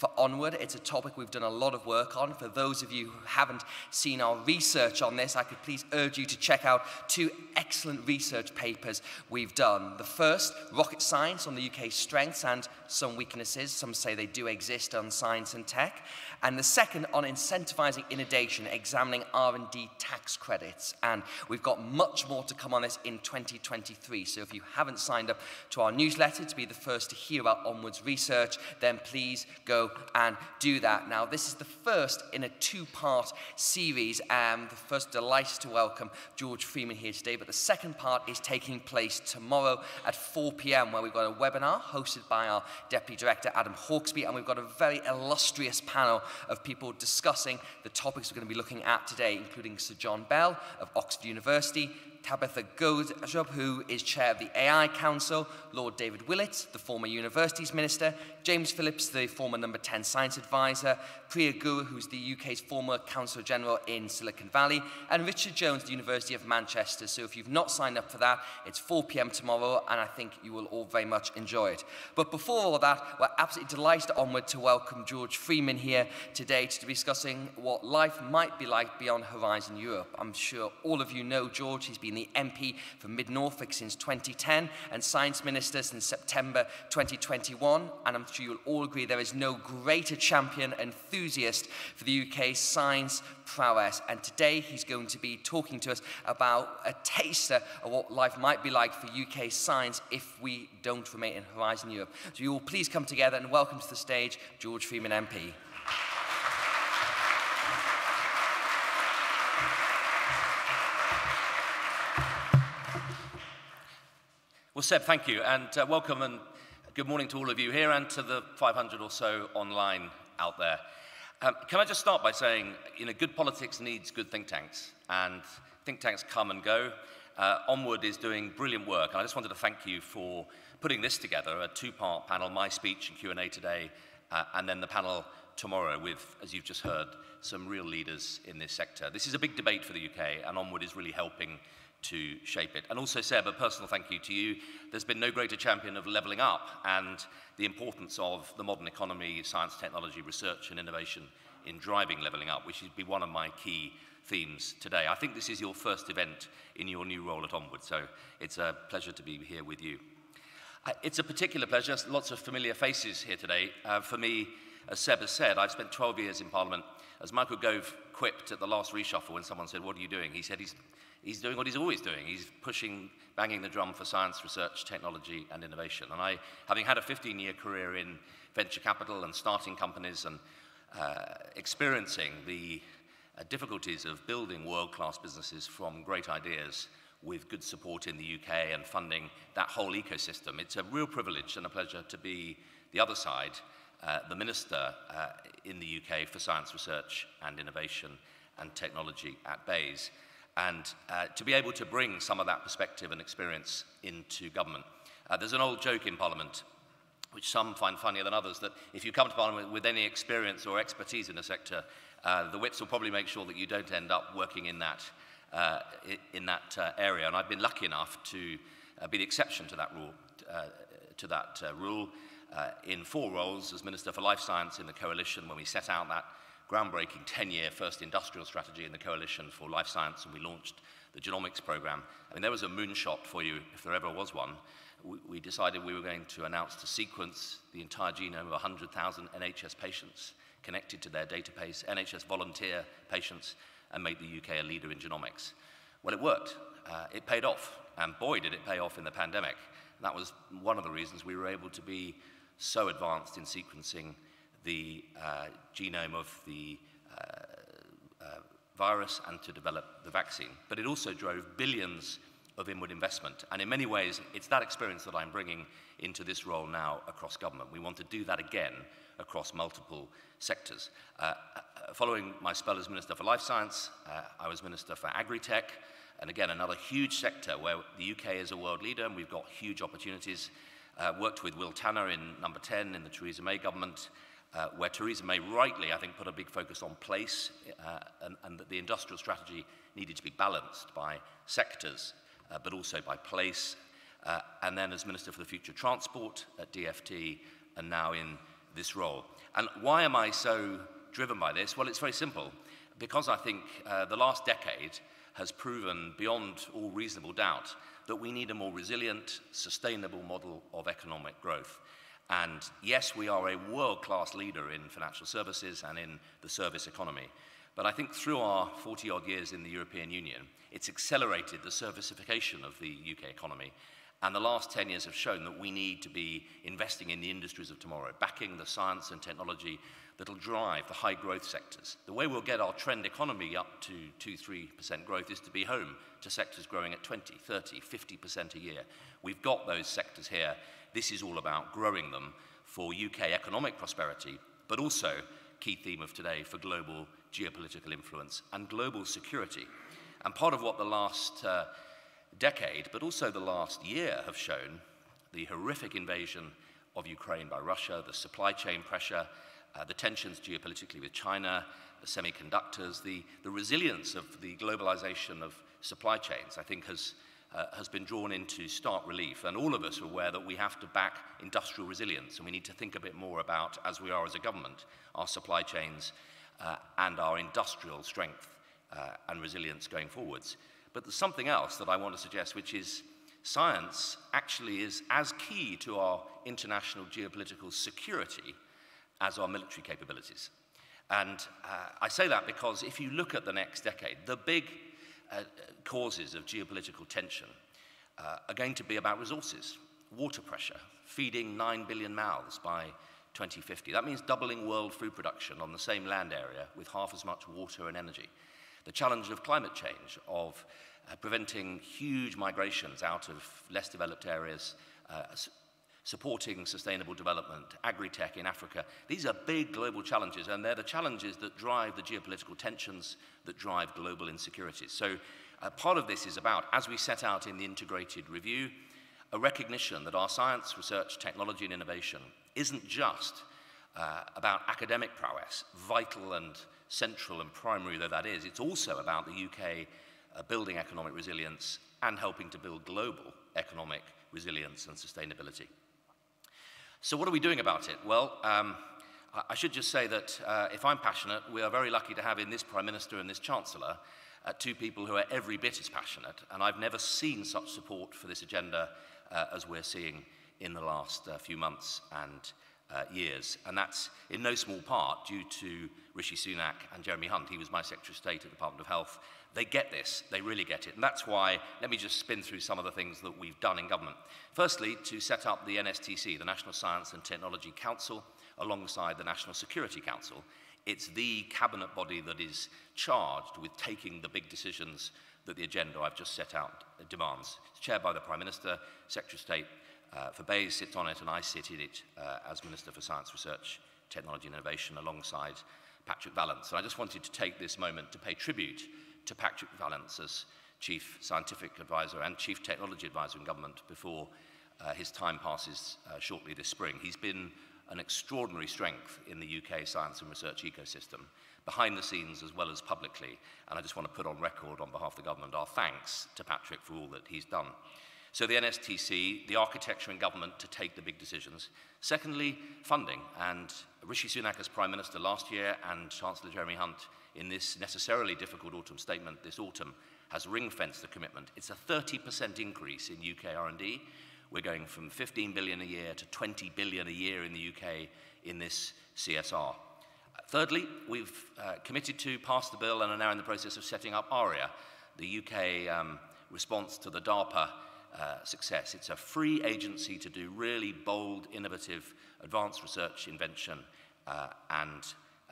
for Onward. It's a topic we've done a lot of work on. For those of you who haven't seen our research on this, I could please urge you to check out two excellent research papers we've done. The first, Rocket Science on the UK's strengths and some weaknesses. Some say they do exist on science and tech and the second on incentivizing innovation, examining R&D tax credits. And we've got much more to come on this in 2023. So if you haven't signed up to our newsletter to be the first to hear about Onwards research, then please go and do that. Now, this is the first in a two-part series. And the first delight to welcome George Freeman here today, but the second part is taking place tomorrow at 4 p.m., where we've got a webinar hosted by our Deputy Director, Adam Hawksbee, and we've got a very illustrious panel of people discussing the topics we're going to be looking at today, including Sir John Bell of Oxford University, Tabitha Goldstaub, who is chair of the AI Council, Lord David Willetts, the former Universities Minister, James Phillips, the former number 10 Science Advisor, Priya Guha, who's the UK's former Consul General in Silicon Valley, and Richard Jones, the University of Manchester. So if you've not signed up for that, it's 4 p.m. tomorrow, and I think you will all very much enjoy it. But before all that, we're absolutely delighted onward to welcome George Freeman here today to be discussing what life might be like beyond Horizon Europe. I'm sure all of you know George. He's been the MP for Mid Norfolk since 2010 and Science Minister since September 2021. And I'm sure you'll all agree there is no greater champion enthusiast for the UK's science prowess. And today he's going to be talking to us about a taster of what life might be like for UK science if we don't remain in Horizon Europe. So you all please come together and welcome to the stage George Freeman MP. Well, Seb, thank you, and uh, welcome and good morning to all of you here and to the 500 or so online out there. Um, can I just start by saying, you know, good politics needs good think tanks, and think tanks come and go. Uh, Onward is doing brilliant work, and I just wanted to thank you for putting this together, a two-part panel, my speech and Q&A today, uh, and then the panel tomorrow with, as you've just heard, some real leaders in this sector. This is a big debate for the UK, and Onward is really helping to shape it. And also, Seb, a personal thank you to you. There's been no greater champion of levelling up and the importance of the modern economy, science, technology, research, and innovation in driving levelling up, which would be one of my key themes today. I think this is your first event in your new role at Onward, so it's a pleasure to be here with you. Uh, it's a particular pleasure, lots of familiar faces here today. Uh, for me, as Seb has said, I've spent 12 years in Parliament. As Michael Gove quipped at the last reshuffle when someone said, what are you doing? He said he's he's doing what he's always doing. He's pushing, banging the drum for science, research, technology, and innovation. And I, having had a 15-year career in venture capital and starting companies and uh, experiencing the uh, difficulties of building world-class businesses from great ideas with good support in the UK and funding that whole ecosystem, it's a real privilege and a pleasure to be the other side, uh, the Minister uh, in the UK for Science, Research and Innovation and Technology at BEIS and uh, to be able to bring some of that perspective and experience into government. Uh, there's an old joke in Parliament, which some find funnier than others, that if you come to Parliament with any experience or expertise in a sector, uh, the whips will probably make sure that you don't end up working in that, uh, in that uh, area. And I've been lucky enough to uh, be the exception to that rule. to that rule in four roles as Minister for Life Science in the Coalition when we set out that groundbreaking 10-year first industrial strategy in the Coalition for Life Science, and we launched the genomics program. I mean, there was a moonshot for you, if there ever was one. We, we decided we were going to announce to sequence the entire genome of 100,000 NHS patients connected to their database, NHS volunteer patients, and make the UK a leader in genomics. Well, it worked. Uh, it paid off. And boy, did it pay off in the pandemic. that was one of the reasons we were able to be so advanced in sequencing the uh, genome of the uh, uh, virus and to develop the vaccine. But it also drove billions of inward investment. And in many ways, it's that experience that I'm bringing into this role now across government. We want to do that again across multiple sectors. Uh, uh, following my spell as Minister for Life Science, uh, I was Minister for Agri-Tech, and again, another huge sector where the UK is a world leader and we've got huge opportunities. Uh, worked with Will Tanner in number 10 in the Theresa May government, uh, where Theresa May rightly, I think, put a big focus on place uh, and, and, that the industrial strategy needed to be balanced by sectors, uh, but also by place. Uh, and then as Minister for the Future Transport at DFT, and now in this role. And why am I so driven by this? Well, it's very simple. Because I think uh, the last decade has proven beyond all reasonable doubt that we need a more resilient, sustainable model of economic growth. And yes, we are a world class leader in financial services and in the service economy. But I think through our 40 odd years in the European Union, it's accelerated the servicification of the UK economy. And the last 10 years have shown that we need to be investing in the industries of tomorrow, backing the science and technology that'll drive the high growth sectors. The way we'll get our trend economy up to 2 3% growth is to be home to sectors growing at 20, 30, 50% a year. We've got those sectors here. This is all about growing them for UK economic prosperity, but also, key theme of today, for global geopolitical influence and global security. And part of what the last uh, decade, but also the last year, have shown the horrific invasion of Ukraine by Russia, the supply chain pressure, uh, the tensions geopolitically with China, the semiconductors, the, the resilience of the globalization of supply chains, I think has, uh, has been drawn into stark relief. And all of us are aware that we have to back industrial resilience, and we need to think a bit more about, as we are as a government, our supply chains uh, and our industrial strength uh, and resilience going forwards. But there's something else that I want to suggest, which is science actually is as key to our international geopolitical security as our military capabilities. And uh, I say that because if you look at the next decade, the big uh, causes of geopolitical tension uh, are going to be about resources, water pressure, feeding 9 billion mouths by 2050. That means doubling world food production on the same land area with half as much water and energy. The challenge of climate change, of uh, preventing huge migrations out of less developed areas, uh, supporting sustainable development, agri-tech in Africa. These are big global challenges, and they're the challenges that drive the geopolitical tensions that drive global insecurities. So uh, part of this is about, as we set out in the integrated review, a recognition that our science, research, technology, and innovation isn't just uh, about academic prowess, vital and central and primary though that is, it's also about the UK uh, building economic resilience and helping to build global economic resilience and sustainability. So, what are we doing about it? Well, um, I should just say that uh, if I'm passionate, we are very lucky to have in this Prime Minister and this Chancellor uh, two people who are every bit as passionate, and I've never seen such support for this agenda uh, as we're seeing in the last uh, few months and uh, years. And that's in no small part due to Rishi Sunak and Jeremy Hunt. He was my Secretary of State at the Department of Health. They get this, they really get it. And that's why, let me just spin through some of the things that we've done in government. Firstly, to set up the NSTC, the National Science and Technology Council, alongside the National Security Council. It's the cabinet body that is charged with taking the big decisions that the agenda I've just set out demands. It's chaired by the Prime Minister, Secretary of State uh, sits on it, and I sit in it uh, as Minister for Science, Research, Technology and Innovation alongside Patrick Vallance. And I just wanted to take this moment to pay tribute to Patrick Vallance as Chief Scientific Advisor and Chief Technology Advisor in government before uh, his time passes uh, shortly this spring. He's been an extraordinary strength in the UK science and research ecosystem, behind the scenes as well as publicly. And I just want to put on record on behalf of the government our thanks to Patrick for all that he's done. So the NSTC, the architecture in government to take the big decisions. Secondly, funding. And Rishi Sunak as Prime Minister last year and Chancellor Jeremy Hunt in this necessarily difficult autumn statement this autumn has ring-fenced the commitment. It's a 30% increase in UK R&D. We're going from 15 billion a year to 20 billion a year in the UK in this CSR. Thirdly, we've uh, committed to pass the bill and are now in the process of setting up ARIA, the UK um, response to the DARPA uh, success. It's a free agency to do really bold, innovative, advanced research, invention, uh, and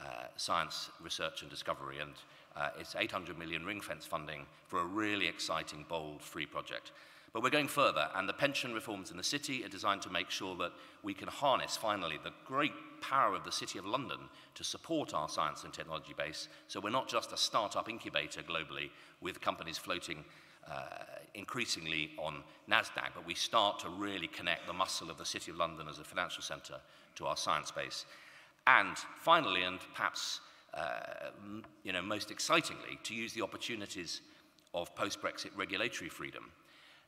uh, science research and discovery. And uh, it's 800 million ring fence funding for a really exciting, bold, free project. But we're going further, and the pension reforms in the city are designed to make sure that we can harness, finally, the great power of the City of London to support our science and technology base. So we're not just a startup incubator globally with companies floating increasingly on NASDAQ, but we start to really connect the muscle of the City of London as a financial centre to our science base. And finally, and perhaps uh, you know, most excitingly, to use the opportunities of post-Brexit regulatory freedom.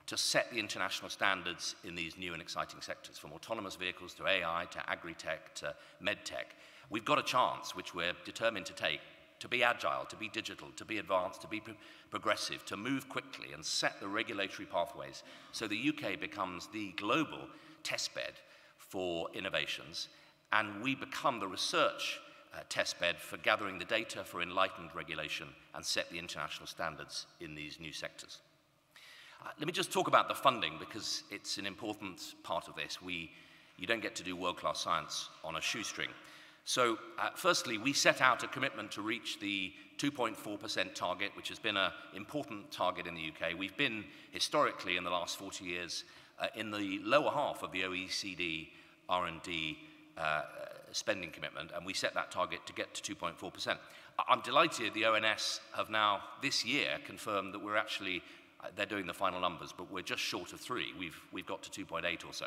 to set the international standards in these new and exciting sectors, from autonomous vehicles to AI to agri-tech to med-tech. We've got a chance, which we're determined to take, to be agile, to be digital, to be advanced, to be pro progressive, to move quickly and set the regulatory pathways so the UK becomes the global testbed for innovations and we become the research uh, testbed for gathering the data for enlightened regulation and set the international standards in these new sectors. Uh, let me just talk about the funding because it's an important part of this. We, you don't get to do world-class science on a shoestring. So, uh, firstly, we set out a commitment to reach the 2.4% target, which has been an important target in the UK. We've been historically in the last 40 years uh, in the lower half of the OECD R&D uh, spending commitment, and we set that target to get to 2.4%. I'm delighted the ONS have now, this year, confirmed that we're actually uh, they're doing the final numbers, but we're just short of three. We've, we've got to 2.8 or so.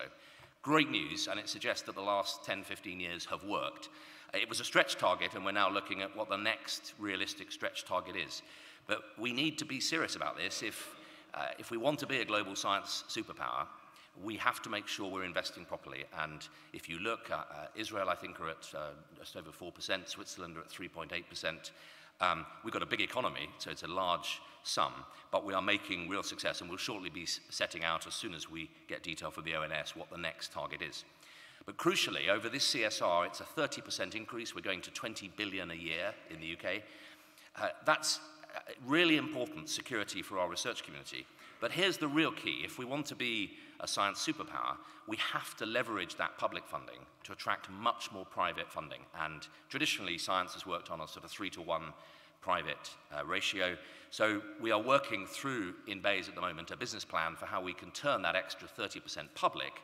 Great news, and it suggests that the last 10, 15 years have worked. Uh, it was a stretch target, and we're now looking at what the next realistic stretch target is. But we need to be serious about this. If, uh, if we want to be a global science superpower, we have to make sure we're investing properly. And if you look, at uh, Israel, I think, are at uh, just over 4%, Switzerland are at 3.8%. Um, we've got a big economy, so it's a large sum, but we are making real success, and we'll shortly be setting out, as soon as we get detail from the ONS, what the next target is. But crucially, over this CSR, it's a 30% increase. We're going to 20 billion a year in the UK. Uh, that's uh, really important security for our research community. But here's the real key. If we want to be a science superpower, we have to leverage that public funding to attract much more private funding. And traditionally, science has worked on a sort of three to one private uh, ratio. So we are working through in BEIS at the moment a business plan for how we can turn that extra 30% public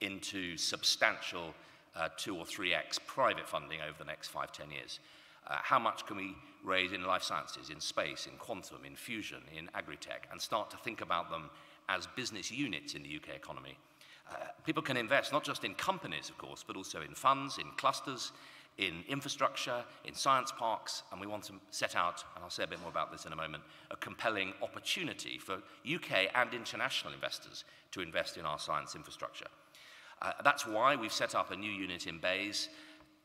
into substantial uh, two or three X private funding over the next five, ten years. Uh, how much can we raise in life sciences, in space, in quantum, in fusion, in agri-tech, and start to think about them as business units in the UK economy? Uh, people can invest not just in companies, of course, but also in funds, in clusters, in infrastructure, in science parks, and we want to set out, and I'll say a bit more about this in a moment, a compelling opportunity for UK and international investors to invest in our science infrastructure. Uh, that's why we've set up a new unit in BEIS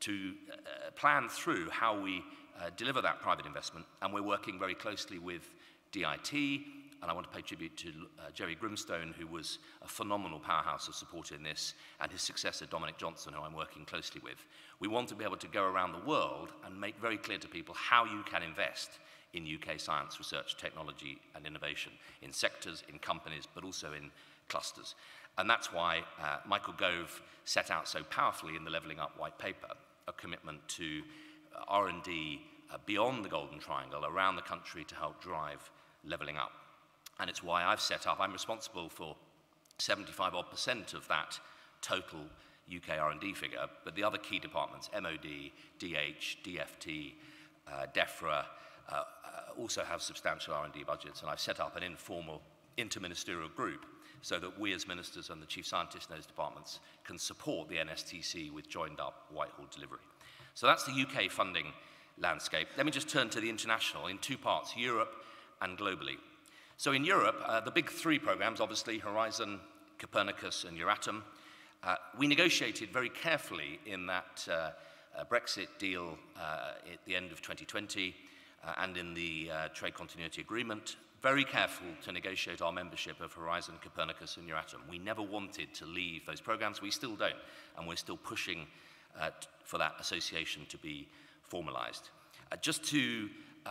to uh, plan through how we uh, deliver that private investment, and we're working very closely with DIT, and I want to pay tribute to uh, Gerry Grimstone, who was a phenomenal powerhouse of support in this, and his successor, Dominic Johnson, who I'm working closely with. We want to be able to go around the world and make very clear to people how you can invest in UK science, research, technology, and innovation, in sectors, in companies, but also in clusters. And that's why uh, Michael Gove set out so powerfully in the Levelling Up white paper a commitment to uh, R&D uh, beyond the Golden Triangle, around the country to help drive levelling up. And it's why I've set up, I'm responsible for 75 odd percent of that total UK R&D figure, but the other key departments, MOD, DH, DFT, uh, DEFRA, uh, uh, also have substantial R&D budgets, and I've set up an informal interministerial group so that we as ministers and the chief scientists in those departments can support the NSTC with joined up Whitehall delivery. So that's the UK funding landscape. Let me just turn to the international in two parts, Europe and globally. So in Europe, uh, the big three programs, obviously Horizon, Copernicus, and Euratom, uh, we negotiated very carefully in that uh, uh Brexit deal uh, at the end of 2020 uh, and in the Trade Continuity Agreement, very careful to negotiate our membership of Horizon, Copernicus, and Euratom. We never wanted to leave those programs. We still don't, and we're still pushing for that association to be formalized. just to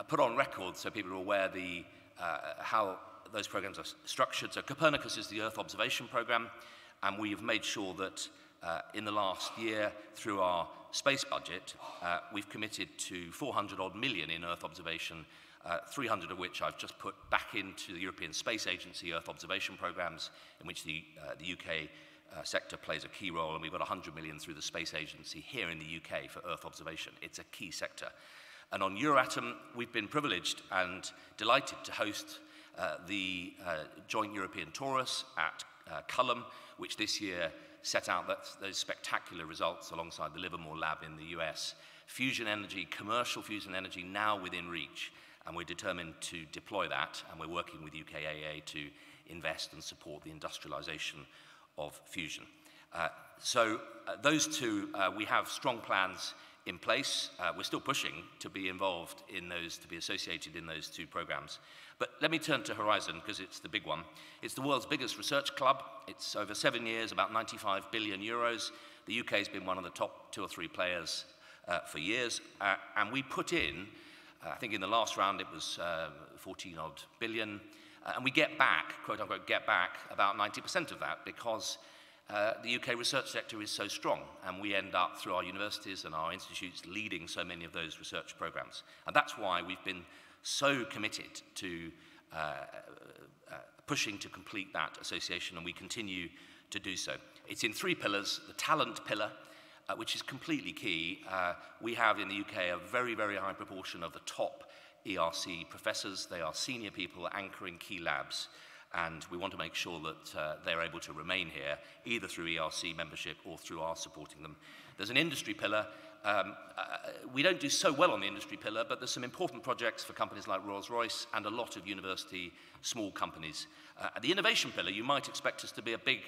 put on record so people are aware the how those programs are structured. So Copernicus is the Earth observation program, and we've made sure that uh, in the last year, through our space budget, uh, we've committed to 400 odd million in Earth observation, uh, 300 of which I've just put back into the European Space Agency Earth observation programs, in which the, uh, the UK uh, sector plays a key role, and we've got 100 million through the Space Agency here in the UK for Earth observation. It's a key sector. And on Euratom, we've been privileged and delighted to host uh, the uh, Joint European Torus at uh, Culham, which this year set out that, those spectacular results alongside the Livermore Lab in the US. Fusion energy, commercial fusion energy now within reach, and we're determined to deploy that, and we're working with UKAEA to invest and support the industrialization of fusion. Uh, so uh, those two, uh, we have strong plans in place. Uh, we're still pushing to be involved in those, to be associated in those two programs. But let me turn to Horizon because it's the big one. It's the world's biggest research club. It's over seven years, about 95 billion euros. The UK has been one of the top two or three players uh, for years. Uh, and we put in, uh, I think in the last round it was uh, 14 odd billion. Uh, and we get back, quote unquote, get back about 90% of that because Uh, the UK research sector is so strong, and we end up through our universities and our institutes leading so many of those research programs. And that's why we've been so committed to uh, uh, pushing to complete that association, and we continue to do so. It's in three pillars the talent pillar, uh, which is completely key. Uh, we have in the UK a very, very high proportion of the top ERC professors, they are senior people anchoring key labs. And we want to make sure that uh, they're able to remain here, either through ERC membership or through our supporting them. There's an industry pillar. Um, uh, we don't do so well on the industry pillar, but there's some important projects for companies like Rolls-Royce and a lot of university small companies. Uh, the innovation pillar, you might expect us to be a big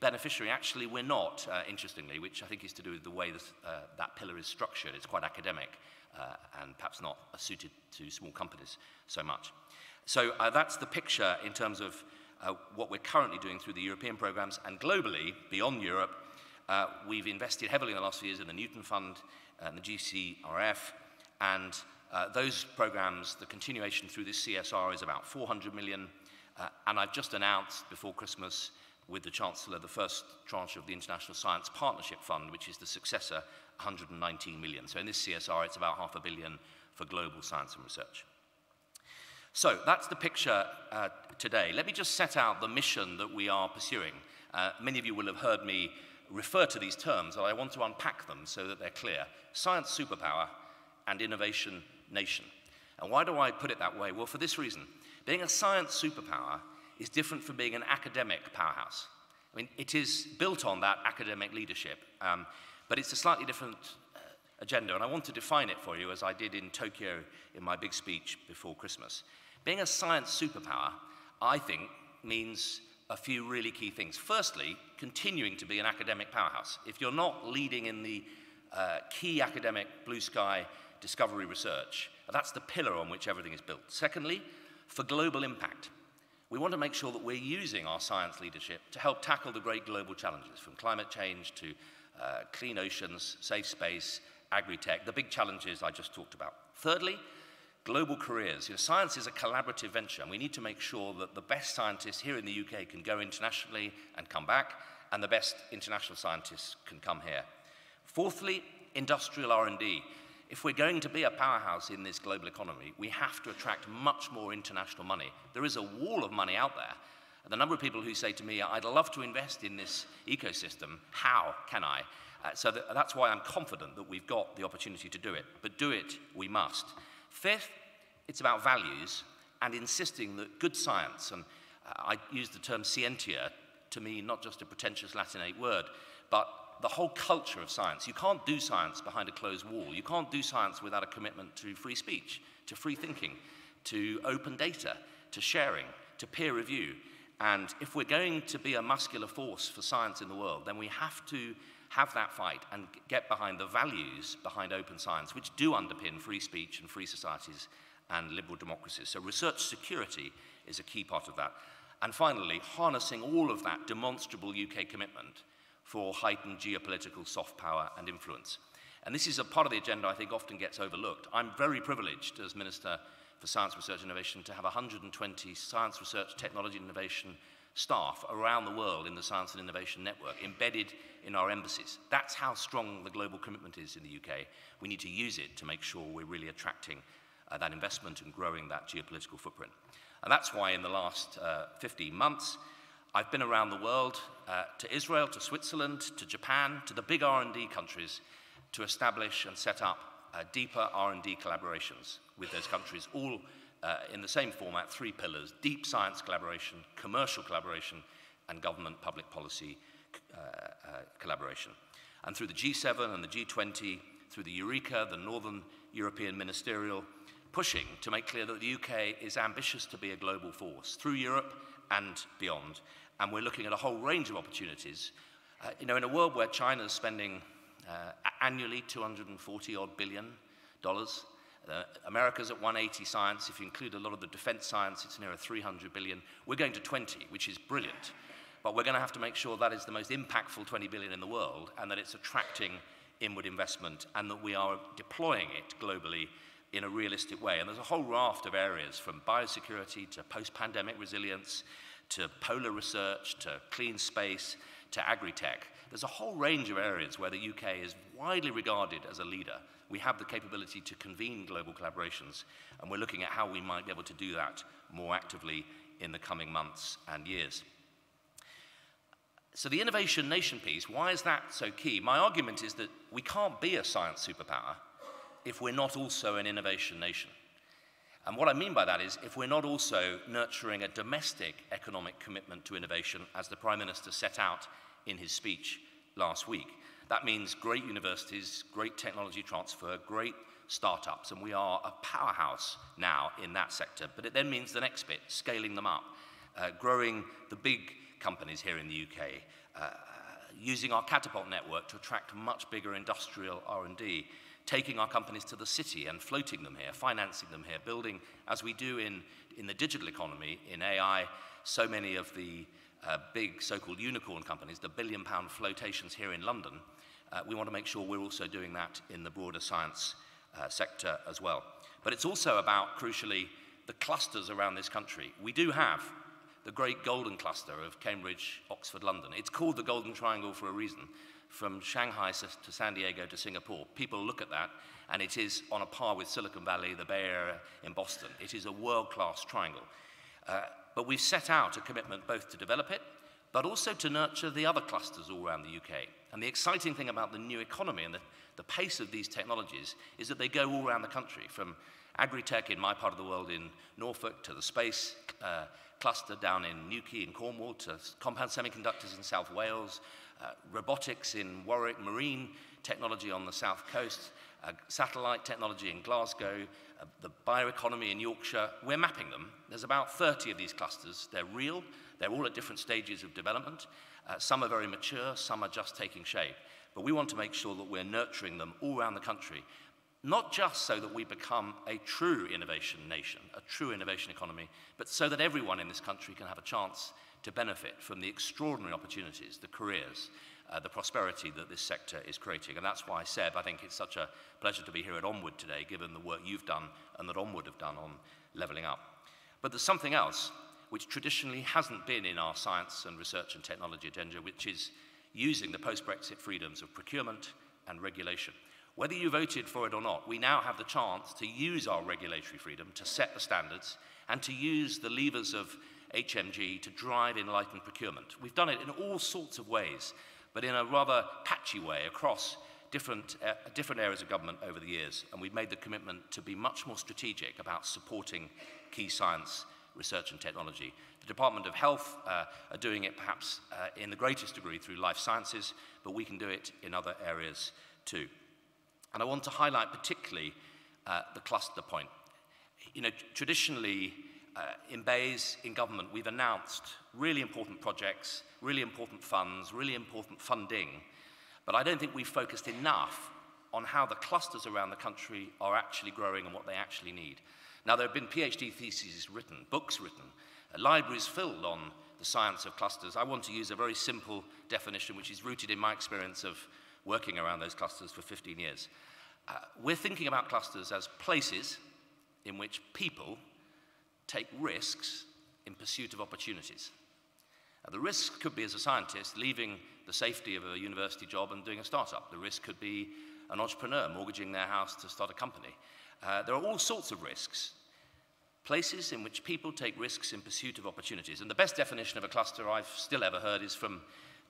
beneficiary. Actually, we're not, uh, interestingly, which I think is to do with the way this, uh, that pillar is structured. It's quite academic uh, and perhaps not suited to small companies so much. So uh, that's the picture in terms of uh, what we're currently doing through the European programs. And globally, beyond Europe, uh, we've invested heavily in the last few years in the Newton Fund and the GCRF. And uh, those programs, the continuation through this CSR is about 400 million. Uh, and I've just announced before Christmas with the Chancellor the first tranche of the International Science Partnership Fund, which is the successor, 119 million. So in this CSR, it's about half a billion for global science and research. So that's the picture uh, today. Let me just set out the mission that we are pursuing. Uh, many of you will have heard me refer to these terms, and I want to unpack them so that they're clear. Science superpower and innovation nation. And why do I put it that way? Well, for this reason. Being a science superpower is different from being an academic powerhouse. I mean, it is built on that academic leadership, um, but it's a slightly different uh, agenda, and I want to define it for you as I did in Tokyo in my big speech before Christmas. Being a science superpower, I think, means a few really key things. Firstly, continuing to be an academic powerhouse. If you're not leading in the uh, key academic blue sky discovery research, that's the pillar on which everything is built. Secondly, for global impact. We want to make sure that we're using our science leadership to help tackle the great global challenges, from climate change to uh, clean oceans, safe space, agri-tech, the big challenges I just talked about. Thirdly, global careers. You know, science is a collaborative venture, and we need to make sure that the best scientists here in the UK can go internationally and come back, and the best international scientists can come here. Fourthly, industrial R&D. If we're going to be a powerhouse in this global economy, we have to attract much more international money. There is a wall of money out there. And the number of people who say to me, I'd love to invest in this ecosystem, how can I? Uh, so that, that's why I'm confident that we've got the opportunity to do it. But do it, we must. Fifth, it's about values and insisting that good science, and uh, I use the term scientia to mean not just a pretentious Latinate word, but the whole culture of science. You can't do science behind a closed wall. You can't do science without a commitment to free speech, to free thinking, to open data, to sharing, to peer review. And if we're going to be a muscular force for science in the world, then we have to have that fight and get behind the values behind open science, which do underpin free speech and free societies and liberal democracies. So research security is a key part of that. And finally, harnessing all of that demonstrable UK commitment for heightened geopolitical soft power and influence. And this is a part of the agenda I think often gets overlooked. I'm very privileged as Minister for Science, Research Innovation to have 120 science, research, technology innovation staff around the world in the Science and Innovation Network, embedded in our embassies. That's how strong the global commitment is in the UK. We need to use it to make sure we're really attracting uh, that investment and growing that geopolitical footprint. And that's why in the last uh, 15 months, I've been around the world uh, to Israel, to Switzerland, to Japan, to the big R&D countries to establish and set up uh, deeper R&D collaborations with those countries, all uh, in the same format, three pillars, deep science collaboration, commercial collaboration, and government-public policy uh, uh, collaboration. And through the G7 and the G20, through the Eureka, the Northern European Ministerial, pushing to make clear that the UK is ambitious to be a global force through Europe and beyond. And we're looking at a whole range of opportunities. Uh, you know, in a world where China is spending uh, annually 240 odd billion dollars, uh, America's at 180 science. If you include a lot of the defense science, it's near 300 billion. We're going to 20, which is brilliant. But we're going to have to make sure that is the most impactful 20 billion in the world and that it's attracting inward investment and that we are deploying it globally in a realistic way. And there's a whole raft of areas from biosecurity to post-pandemic resilience to polar research to clean space to agri-tech. There's a whole range of areas where the UK is widely regarded as a leader. We have the capability to convene global collaborations, and we're looking at how we might be able to do that more actively in the coming months and years. So the innovation nation piece, why is that so key? My argument is that we can't be a science superpower if we're not also an innovation nation. And what I mean by that is if we're not also nurturing a domestic economic commitment to innovation, as the Prime Minister set out in his speech last week. That means great universities, great technology transfer, great startups, and we are a powerhouse now in that sector. But it then means the next bit, scaling them up, uh, growing the big companies here in the UK, uh, using our catapult network to attract much bigger industrial R&D, taking our companies to the city and floating them here, financing them here, building, as we do in, in the digital economy, in AI, so many of the uh, big so-called unicorn companies, the billion-pound flotations here in London, uh, we want to make sure we're also doing that in the broader science uh, sector as well. But it's also about, crucially, the clusters around this country. We do have the great golden cluster of Cambridge, Oxford, London. It's called the Golden Triangle for a reason. From Shanghai to San Diego to Singapore, people look at that and it is on a par with Silicon Valley, the Bay Area in Boston. It is a world-class triangle. Uh, but we've set out a commitment both to develop it, but also to nurture the other clusters all around the UK. And the exciting thing about the new economy and the, the pace of these technologies is that they go all around the country, from agri-tech in my part of the world in Norfolk to the space uh, cluster down in Newquay in Cornwall to compound semiconductors in South Wales, uh, robotics in Warwick, marine technology on the south coast, uh, satellite technology in Glasgow, uh, the bioeconomy in Yorkshire. We're mapping them. There's about 30 of these clusters. They're real. They're all at different stages of development. Uh, some are very mature, some are just taking shape. But we want to make sure that we're nurturing them all around the country not just so that we become a true innovation nation, a true innovation economy, but so that everyone in this country can have a chance to benefit from the extraordinary opportunities, the careers, uh, the prosperity that this sector is creating. And that's why, Seb, I think it's such a pleasure to be here at Onward today, given the work you've done and that Onward have done on levelling up. But there's something else which traditionally hasn't been in our science and research and technology agenda, which is using the post-Brexit freedoms of procurement and regulation. Whether you voted for it or not, we now have the chance to use our regulatory freedom to set the standards and to use the levers of HMG to drive enlightened procurement. We've done it in all sorts of ways, but in a rather patchy way across different, uh, different areas of government over the years. And we've made the commitment to be much more strategic about supporting key science, research and technology. The Department of Health uh, are doing it perhaps uh, in the greatest degree through life sciences, but we can do it in other areas too. And I want to highlight particularly uh, the cluster point. You know, traditionally, in BEIS, in government, we've announced really important projects, really important funds, really important funding, but I don't think we've focused enough on how the clusters around the country are actually growing and what they actually need. Now, there have been PhD theses written, books written, uh, libraries filled on the science of clusters. I want to use a very simple definition, which is rooted in my experience of working around those clusters for 15 years. Uh, we're thinking about clusters as places in which people take risks in pursuit of opportunities. Uh, the risk could be, as a scientist, leaving the safety of a university job and doing a startup. The risk could be an entrepreneur mortgaging their house to start a company. Uh, there are all sorts of risks. Places in which people take risks in pursuit of opportunities. And the best definition of a cluster I've still ever heard is from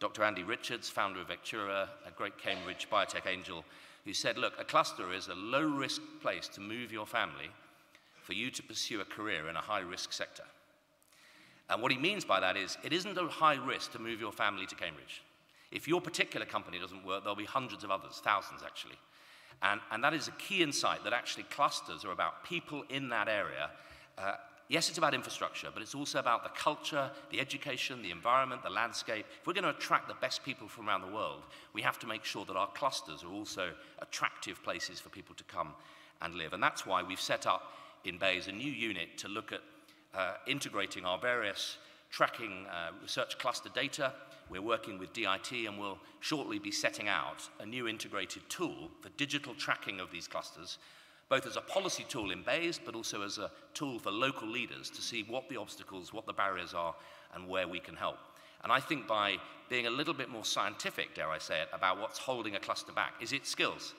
Dr. Andy Richards, founder of Vectura, a great Cambridge biotech angel, who said, look, a cluster is a low-risk place to move your family for you to pursue a career in a high-risk sector. And what he means by that is, it isn't a high risk to move your family to Cambridge. If your particular company doesn't work, there'll be hundreds of others, thousands actually. And, and that is a key insight that actually clusters are about people in that area uh, yes, it's about infrastructure, but it's also about the culture, the education, the environment, the landscape. If we're going to attract the best people from around the world, we have to make sure that our clusters are also attractive places for people to come and live. And that's why we've set up in BEIS a new unit to look at uh, integrating our various tracking uh, research cluster data. We're working with DIT and we'll shortly be setting out a new integrated tool for digital tracking of these clusters both as a policy tool in BEIS, but also as a tool for local leaders to see what the obstacles, what the barriers are, and where we can help. And I think by being a little bit more scientific, dare I say it, about what's holding a cluster back, is it skills?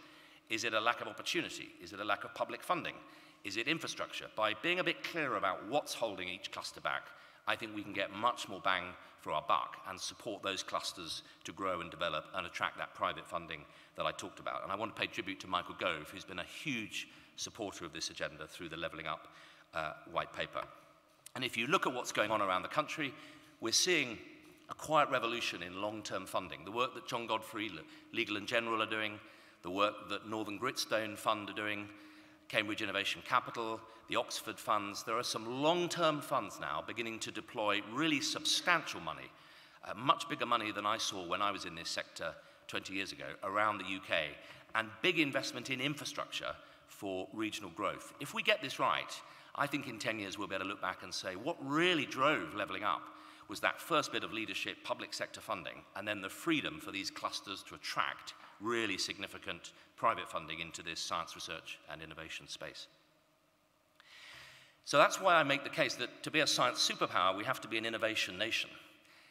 Is it a lack of opportunity? Is it a lack of public funding? Is it infrastructure? By being a bit clearer about what's holding each cluster back, I think we can get much more bang for our buck and support those clusters to grow and develop and attract that private funding that I talked about. And I want to pay tribute to Michael Gove, who's been a huge supporter of this agenda through the Levelling Up uh, white paper. And if you look at what's going on around the country, we're seeing a quiet revolution in long-term funding. The work that John Godfrey, Legal and General are doing, the work that Northern Gritstone Fund are doing, Cambridge Innovation Capital, the Oxford funds, there are some long-term funds now beginning to deploy really substantial money, uh, much bigger money than I saw when I was in this sector 20 years ago around the UK, and big investment in infrastructure for regional growth. If we get this right, I think in 10 years we'll be able to look back and say what really drove levelling up was that first bit of leadership, public sector funding, and then the freedom for these clusters to attract really significant private funding into this science research and innovation space. So that's why I make the case that to be a science superpower, we have to be an innovation nation.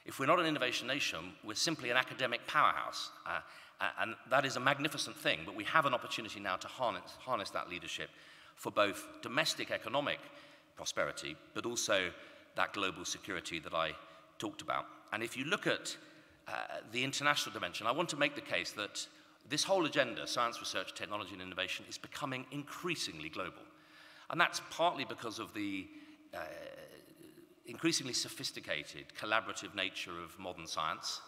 If we're not an innovation nation, we're simply an academic powerhouse. Uh, and that is a magnificent thing, but we have an opportunity now to harness, harness that leadership for both domestic economic prosperity, but also that global security that I talked about. And if you look at uh, the international dimension, I want to make the case that this whole agenda, science, research, technology, and innovation, is becoming increasingly global. And that's partly because of the uh, increasingly sophisticated, collaborative nature of modern science.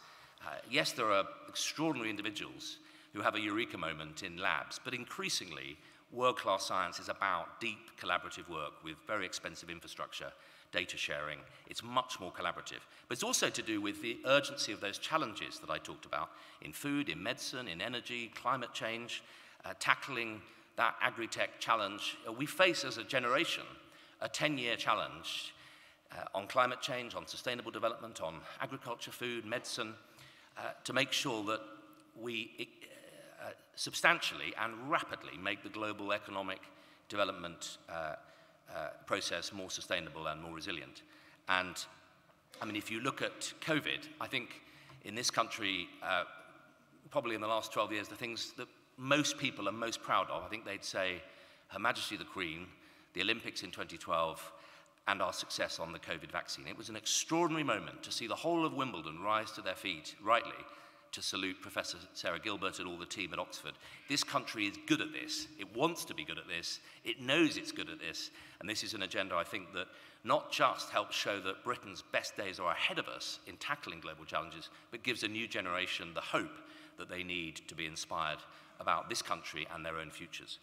Uh, yes, there are extraordinary individuals who have a eureka moment in labs, but increasingly, world class science is about deep collaborative work with very expensive infrastructure, data sharing. It's much more collaborative. But it's also to do with the urgency of those challenges that I talked about in food, in medicine, in energy, climate change, uh, tackling that agri tech challenge. Uh, we face as a generation a 10 year challenge uh, on climate change, on sustainable development, on agriculture, food, medicine, uh, to make sure that we uh, substantially and rapidly make the global economic development uh, process more sustainable and more resilient. And I mean, if you look at COVID, I think in this country, uh, probably in the last 12 years, the things that most people are most proud of, I think they'd say Her Majesty the Queen, the Olympics in 2012, and our success on the COVID vaccine. It was an extraordinary moment to see the whole of Wimbledon rise to their feet, rightly, to salute Professor Sarah Gilbert and all the team at Oxford. This country is good at this. It wants to be good at this. It knows it's good at this. And this is an agenda, I think, that not just helps show that Britain's best days are ahead of us in tackling global challenges, but gives a new generation the hope that they need to be inspired about this country and their own futures.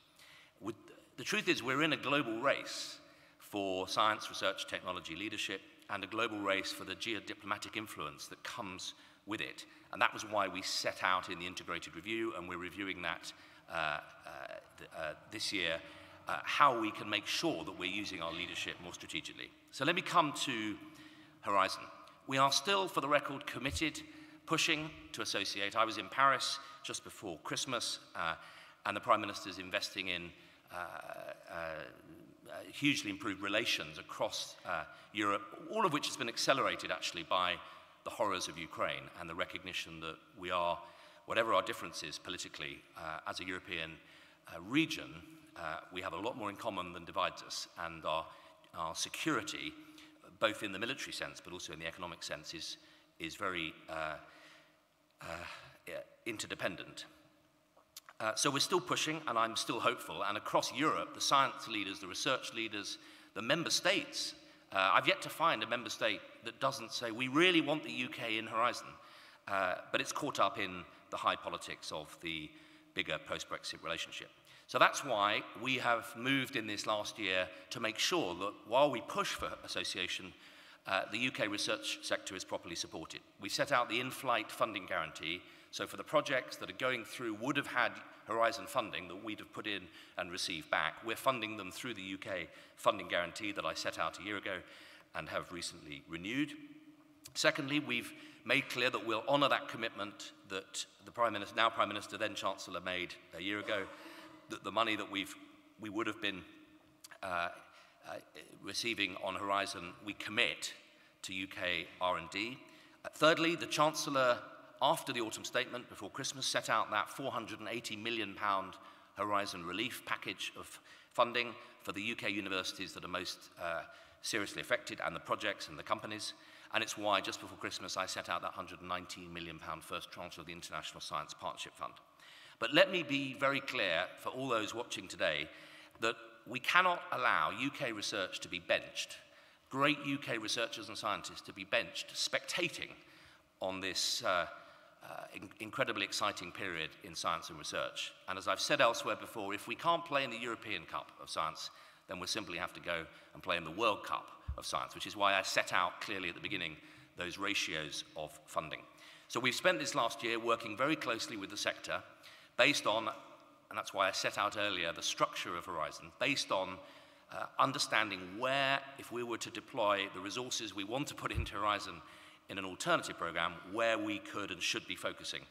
With, the truth is, we're in a global race for science, research, technology leadership, and a global race for the geodiplomatic influence that comes with it. And that was why we set out in the integrated review, and we're reviewing that uh, uh, th uh, this year, uh, how we can make sure that we're using our leadership more strategically. So let me come to Horizon. We are still, for the record, committed, pushing to associate. I was in Paris just before Christmas, and the Prime Minister is investing in uh, hugely improved relations across uh, Europe, all of which has been accelerated actually by the horrors of Ukraine and the recognition that we are, whatever our differences politically, uh, as a European uh, region, uh, we have a lot more in common than divides us, and our, our security, both in the military sense but also in the economic sense, is, is very uh, interdependent. Uh, so we're still pushing, and I'm still hopeful. And across Europe, the science leaders, the research leaders, the member states, uh, I've yet to find a member state that doesn't say, we really want the UK in Horizon. Uh, but it's caught up in the high politics of the bigger post Brexit relationship. So that's why we have moved in this last year to make sure that while we push for association, uh, the UK research sector is properly supported. We set out the in-flight funding guarantee, so for the projects that are going through would have had Horizon funding that we'd have put in and received back, we're funding them through the UK funding guarantee that I set out a year ago and have recently renewed. Secondly, we've made clear that we'll honour that commitment that the Prime Minister, now Prime Minister, then Chancellor, made a year ago, that the money that we've, we would have been uh, uh, receiving on Horizon, we commit to UK R&D. Thirdly, the Chancellor, after the autumn statement before Christmas, set out that 480 million pound Horizon relief package of funding for the UK universities that are most uh, seriously affected and the projects and the companies. And it's why just before Christmas I set out that £119 million first tranche of the International Science Partnership Fund. But let me be very clear for all those watching today that we cannot allow UK research to be benched, great UK researchers and scientists to be benched, spectating on this uh, uh, in incredibly exciting period in science and research. And as I've said elsewhere before, if we can't play in the European Cup of Science, then we'll simply have to go and play in the World Cup of Science, which is why I set out clearly at the beginning those ratios of funding. So we've spent this last year working very closely with the sector based on, and that's why I set out earlier, the structure of Horizon, based on uh, understanding where, if we were to deploy the resources we want to put into Horizon in an alternative program, where we could and should be focusing.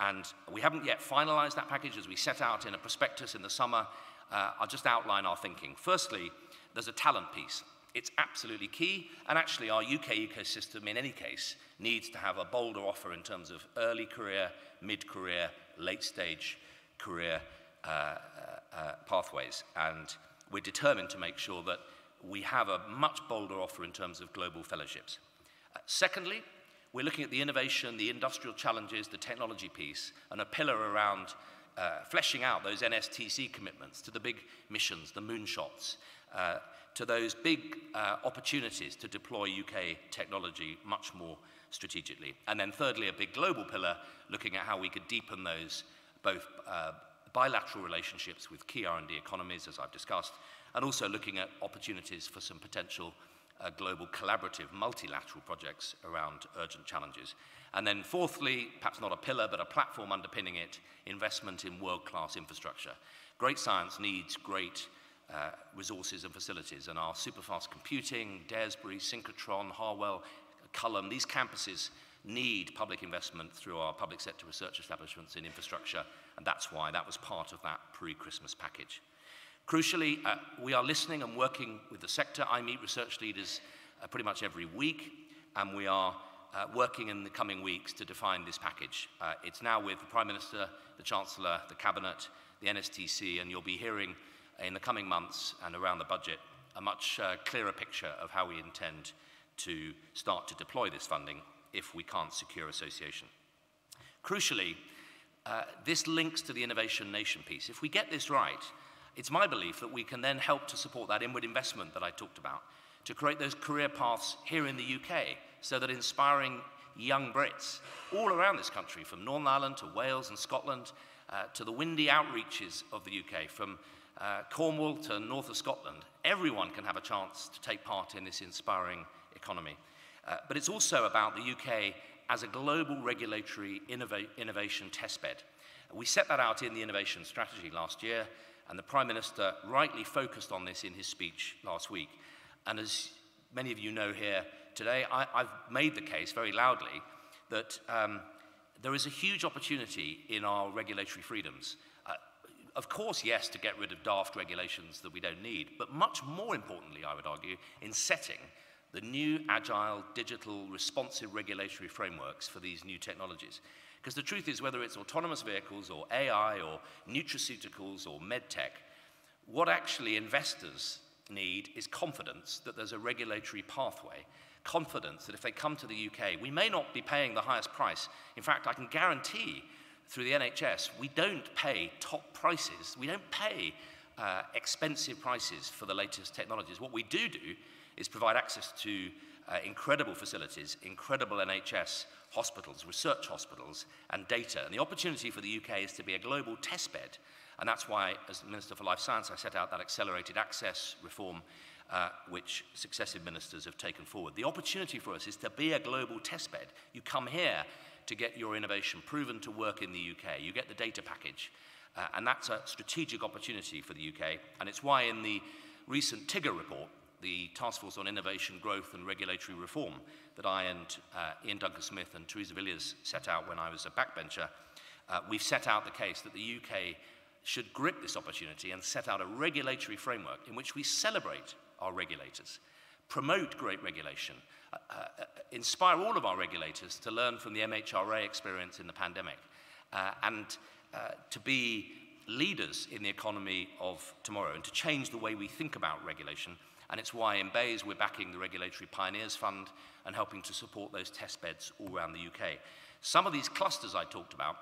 And we haven't yet finalized that package as we set out in a prospectus in the summer. Uh, I'll just outline our thinking. Firstly, there's a talent piece. It's absolutely key, and actually our UK ecosystem, in any case, needs to have a bolder offer in terms of early career, mid-career, late-stage career uh, uh, uh, pathways. And we're determined to make sure that we have a much bolder offer in terms of global fellowships. Secondly, we're looking at the innovation, the industrial challenges, the technology piece, and a pillar around uh, fleshing out those NSTC commitments to the big missions, the moonshots, uh, to those big uh, opportunities to deploy UK technology much more strategically. And then thirdly, a big global pillar, looking at how we could deepen those both uh, bilateral relationships with key R&D economies, as I've discussed, and also looking at opportunities for some potential uh, global collaborative multilateral projects around urgent challenges. And then fourthly, perhaps not a pillar, but a platform underpinning it, investment in world-class infrastructure. Great science needs great uh, resources and facilities, and our superfast computing, Daresbury, synchrotron, Harwell, Culham, these campuses need public investment through our public sector research establishments in infrastructure, and that's why that was part of that pre-Christmas package. Crucially, uh, we are listening and working with the sector. I meet research leaders uh, pretty much every week, and we are uh, working in the coming weeks to define this package. Uh, it's now with the Prime Minister, the Chancellor, the Cabinet, the NSTC, and you'll be hearing in the coming months and around the budget a much uh, clearer picture of how we intend to start to deploy this funding if we can't secure association. Crucially, uh, this links to the Innovation Nation piece. If we get this right, it's my belief that we can then help to support that inward investment that I talked about, to create those career paths here in the UK, so that inspiring young Brits all around this country, from Northern Ireland to Wales and Scotland, uh, to the windy outreaches of the UK, from uh, Cornwall to north of Scotland, everyone can have a chance to take part in this inspiring economy. Uh, but it's also about the UK as a global regulatory innova innovation testbed. We set that out in the innovation strategy last year, and the Prime Minister rightly focused on this in his speech last week. And as many of you know here today, I, have made the case very loudly that um, there is a huge opportunity in our regulatory freedoms. Uh, of course, yes, to get rid of daft regulations that we don't need, but much more importantly, I would argue, in setting the new agile, digital, responsive regulatory frameworks for these new technologies. Because the truth is, whether it's autonomous vehicles or AI or nutraceuticals or medtech, what actually investors need is confidence that there's a regulatory pathway, confidence that if they come to the UK, we may not be paying the highest price. In fact, I can guarantee through the NHS, we don't pay top prices. We don't pay uh, expensive prices for the latest technologies. What we do do is provide access to uh, incredible facilities, incredible NHS hospitals, research hospitals, and data. And the opportunity for the UK is to be a global testbed And that's why, as Minister for Life Science, I set out that accelerated access reform uh, which successive ministers have taken forward. The opportunity for us is to be a global testbed. You come here to get your innovation proven to work in the UK. You get the data package. Uh, and that's a strategic opportunity for the UK. And it's why in the recent TIGRR report, the Task Force on Innovation, Growth and Regulatory Reform that I and uh, Iain Duncan Smith and Teresa Villiers set out when I was a backbencher, uh, we've set out the case that the UK should grip this opportunity and set out a regulatory framework in which we celebrate our regulators, promote great regulation, uh, uh, inspire all of our regulators to learn from the MHRA experience in the pandemic, uh, and uh, to be leaders in the economy of tomorrow and to change the way we think about regulation. And it's why in BEIS we're backing the Regulatory Pioneers Fund and helping to support those test beds all around the UK. Some of these clusters I talked about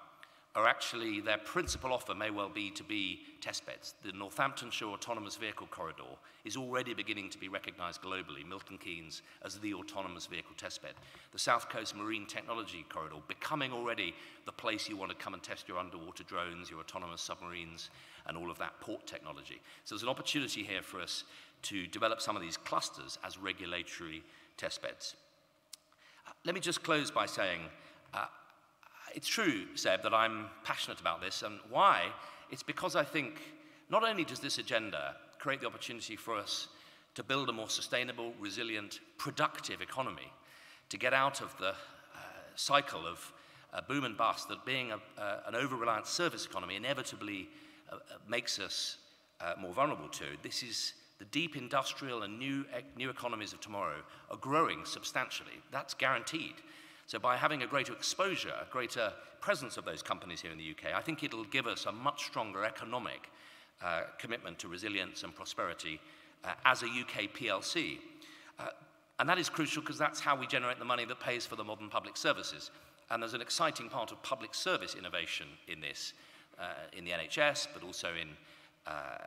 are actually, their principal offer may well be to be testbeds. The Northamptonshire Autonomous Vehicle Corridor is already beginning to be recognised globally, Milton Keynes as the autonomous vehicle testbed. The South Coast Marine Technology Corridor becoming already the place you want to come and test your underwater drones, your autonomous submarines, and all of that port technology. So there's an opportunity here for us to develop some of these clusters as regulatory test testbeds. Let me just close by saying, uh, it's true, Seb, that I'm passionate about this. And why? It's because I think not only does this agenda create the opportunity for us to build a more sustainable, resilient, productive economy, to get out of the uh, cycle of uh, boom and bust that being a, uh, an over-reliant service economy inevitably uh, uh, makes us uh, more vulnerable to. This is the deep industrial and new, new economies of tomorrow are growing substantially. That's guaranteed. So by having a greater exposure, a greater presence of those companies here in the UK, I think it'll give us a much stronger economic uh, commitment to resilience and prosperity uh, as a UK PLC. Uh, and that is crucial because that's how we generate the money that pays for the modern public services. And there's an exciting part of public service innovation in this, uh, in the NHS, but also in, uh,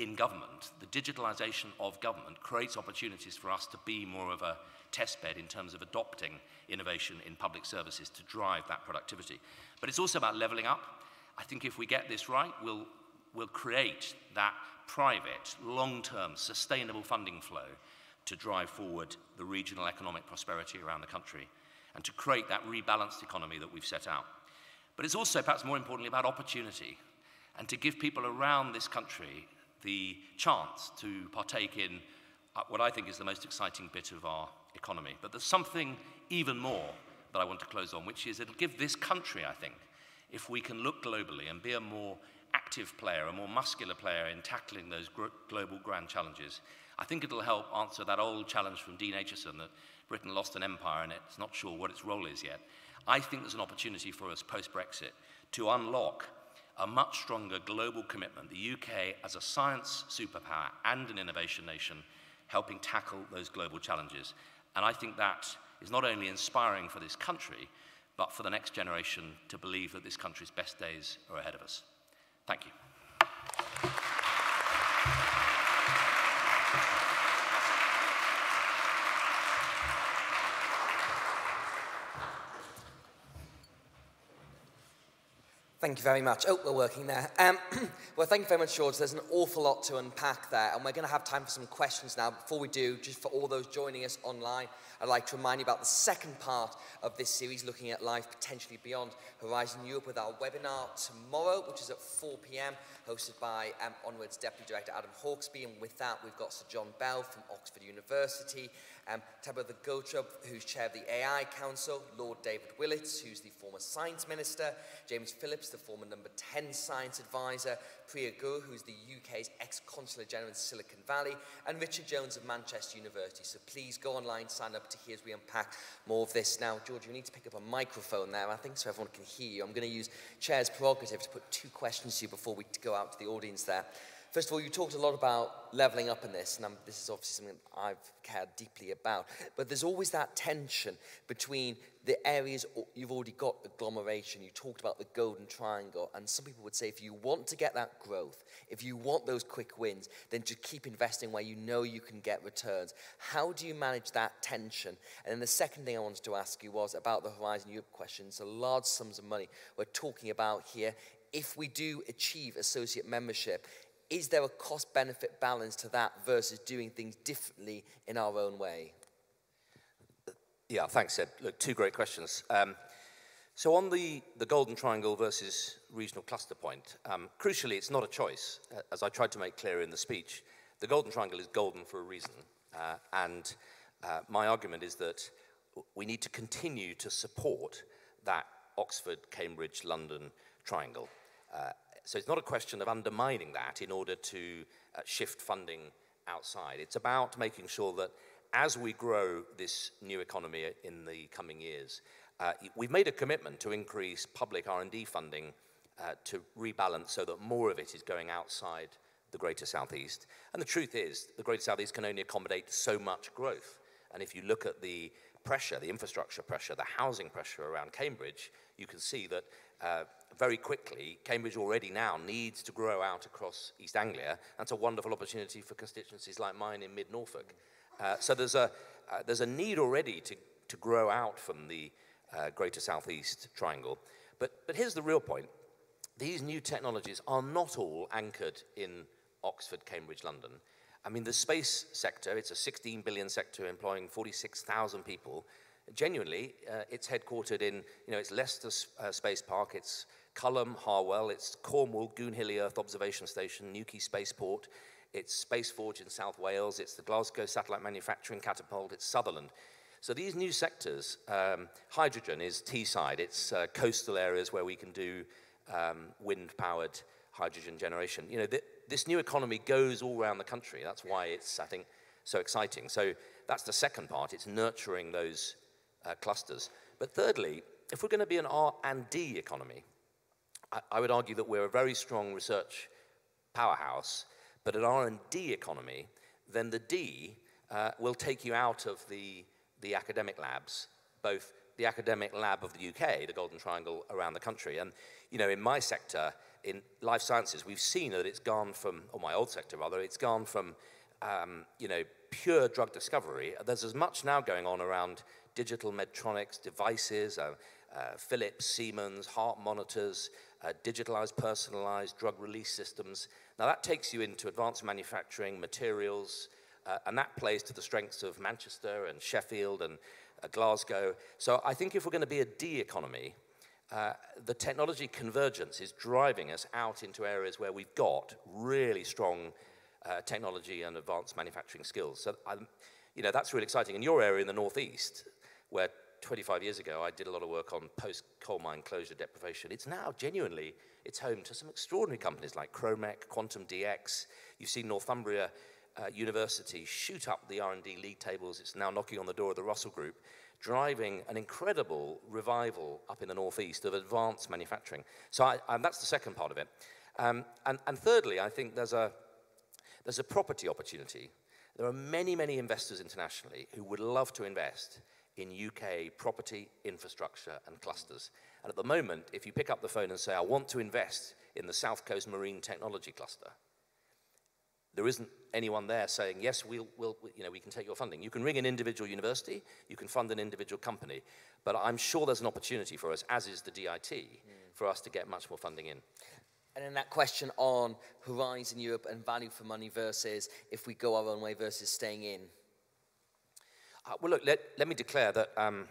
in government. The digitalization of government creates opportunities for us to be more of a testbed in terms of adopting innovation in public services to drive that productivity. But it's also about leveling up. I think if we get this right, we'll, we'll create that private, long-term, sustainable funding flow to drive forward the regional economic prosperity around the country and to create that rebalanced economy that we've set out. But it's also, perhaps more importantly, about opportunity and to give people around this country the chance to partake in uh, what I think is the most exciting bit of our economy. But there's something even more that I want to close on, which is it'll give this country, I think, if we can look globally and be a more active player, a more muscular player in tackling those global grand challenges, I think it'll help answer that old challenge from Dean Acheson that Britain lost an empire and it's not sure what its role is yet. I think there's an opportunity for us post-Brexit to unlock a much stronger global commitment, the UK as a science superpower and an innovation nation, helping tackle those global challenges. And I think that is not only inspiring for this country, but for the next generation to believe that this country's best days are ahead of us. Thank you. Thank you very much. Oh, we're working there. Um, well, thank you very much, George. There's an awful lot to unpack there, and we're going to have time for some questions now. Before we do, just for all those joining us online, I'd like to remind you about the second part of this series, looking at life potentially beyond Horizon Europe, with our webinar tomorrow, which is at 4 p.m., hosted by um, Onward's Deputy Director Adam Hawksbee. And with that, we've got Sir John Bell from Oxford University, um, Tabitha Goldstaub, who's chair of the AI Council, Lord David Willetts, who's the former science minister, James Phillips, the former number 10 science advisor, Priya Guha, who's the UK's ex-Consul General in Silicon Valley, and Richard Jones of Manchester University. So please go online, sign up to hear as we unpack more of this. Now, George, you need to pick up a microphone there, I think, so everyone can hear you. I'm going to use chair's prerogative to put two questions to you before we go out to the audience there. First of all, you talked a lot about levelling up in this, and I'm, this is obviously something I've cared deeply about. But there's always that tension between the areas you've already got agglomeration. You talked about the golden triangle, and some people would say if you want to get that growth, if you want those quick wins, then just keep investing where you know you can get returns. How do you manage that tension? And then the second thing I wanted to ask you was about the Horizon Europe question. So large sums of money we're talking about here if we do achieve associate membership, is there a cost benefit balance to that versus doing things differently in our own way? Yeah, thanks, Ed. Look, two great questions. Um, so on the, the golden triangle versus regional cluster point, um, crucially, it's not a choice. Uh, as I tried to make clear in the speech, the golden triangle is golden for a reason. Uh, and uh, my argument is that we need to continue to support that Oxford, Cambridge, London triangle. Uh, so it's not a question of undermining that in order to uh, shift funding outside. It's about making sure that as we grow this new economy in the coming years, uh, we've made a commitment to increase public R&D funding uh, to rebalance so that more of it is going outside the Greater Southeast. And the truth is, the Greater Southeast can only accommodate so much growth. And if you look at the pressure, the infrastructure pressure, the housing pressure around Cambridge, you can see that uh, very quickly, Cambridge already now needs to grow out across East Anglia. That's a wonderful opportunity for constituencies like mine in mid-Norfolk. Uh, so there's a, uh, there's a need already to, to grow out from the uh, Greater Southeast Triangle. But, but here's the real point. These new technologies are not all anchored in Oxford, Cambridge, London. I mean, the space sector, it's a 16 billion sector employing 46,000 people. Genuinely, uh, it's headquartered in, you know, it's Leicester uh, Space Park, it's Culham, Harwell, it's Cornwall, Goonhilly Earth Observation Station, Newquay Spaceport, it's Space Forge in South Wales, it's the Glasgow Satellite Manufacturing Catapult, it's Sutherland. So these new sectors, um, hydrogen is Teesside, it's uh, coastal areas where we can do um, wind-powered hydrogen generation. You know, th this new economy goes all around the country. That's why it's, I think, so exciting. So that's the second part. It's nurturing those uh, clusters. But thirdly, if we're going to be an R&D economy, I, I would argue that we're a very strong research powerhouse, but an R&D economy, then the D uh, will take you out of the, the academic labs, both the academic lab of the UK, the Golden Triangle around the country. And, you know, in my sector, in life sciences, we've seen that it's gone from, or my old sector rather, it's gone from, um, you know, pure drug discovery. There's as much now going on around digital Medtronics devices, uh, uh, Philips, Siemens, heart monitors, uh, digitalized, personalized drug release systems. Now that takes you into advanced manufacturing, materials, uh, and that plays to the strengths of Manchester and Sheffield and uh, Glasgow. So I think if we're going to be a D economy, uh, the technology convergence is driving us out into areas where we've got really strong uh, technology and advanced manufacturing skills. So, I'm, you know, that's really exciting. In your area in the Northeast, where 25 years ago I did a lot of work on post-coal mine closure deprivation, it's now genuinely, it's home to some extraordinary companies like Kromek, QuantuMDx. You've seen Northumbria uh, University shoot up the R&D league tables. It's now knocking on the door of the Russell Group driving an incredible revival up in the northeast of advanced manufacturing. So I, that's the second part of it. Um, and, and thirdly, I think there's a, there's a property opportunity. There are many, many investors internationally who would love to invest in UK property, infrastructure, and clusters. And at the moment, if you pick up the phone and say, I want to invest in the South Coast Marine Technology Cluster, there isn't anyone there saying, yes, we'll, we'll, you know, we can take your funding. You can ring an individual university, you can fund an individual company, but I'm sure there's an opportunity for us, as is the DIT, mm. for us to get much more funding in. And then that question on Horizon Europe and value for money versus if we go our own way versus staying in. Uh, well, look, let, let me declare that, um,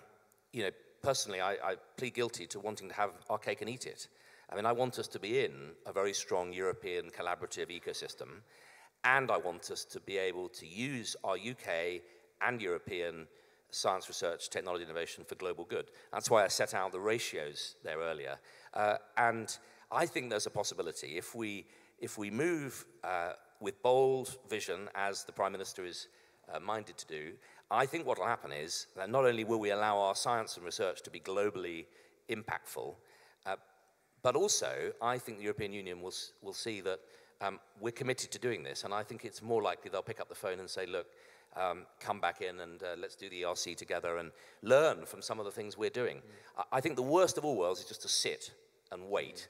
you know, personally, I, I plead guilty to wanting to have our cake and eat it. I mean, I want us to be in a very strong European collaborative ecosystem and I want us to be able to use our UK and European science research, technology innovation for global good. That's why I set out the ratios there earlier. Uh, and I think there's a possibility if we, if we move uh, with bold vision, as the Prime Minister is uh, minded to do, I think what will happen is that not only will we allow our science and research to be globally impactful, uh, but also I think the European Union will, will see that um, we're committed to doing this, and I think it's more likely they'll pick up the phone and say, look, um, come back in and uh, let's do the ERC together and learn from some of the things we're doing. Mm. I, I, think the worst of all worlds is just to sit and wait.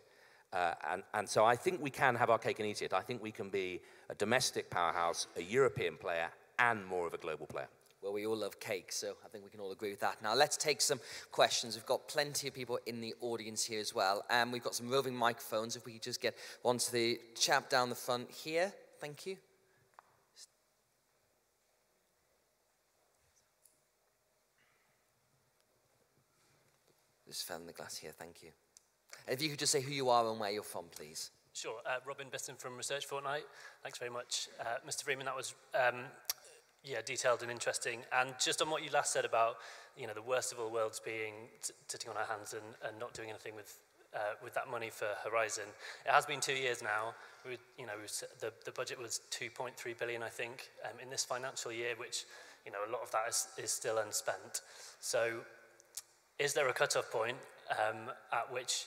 Uh, and, and so I think we can have our cake and eat it. I think we can be a domestic powerhouse, a European player, and more of a global player. Well, we all love cake, so I think we can all agree with that. Now, let's take some questions. We've got plenty of people in the audience here as well. And we've got some roving microphones. If we could just get one to the chap down the front here. Thank you. Just fell in the glass here, thank you. If you could just say who you are and where you're from, please. Sure. Uh, Robin Bisson from Research Fortnight. Thanks very much, uh, Mr. Freeman. That was um, yeah, detailed and interesting. And just on what you last said about, you know, the worst of all worlds being sitting on our hands and, and not doing anything with uh, with that money for Horizon. It has been two years now. We, you know, the, the budget was 2.3 billion, I think, um, in this financial year, which, you know, a lot of that is, is still unspent. So is there a cut-off point um, at which,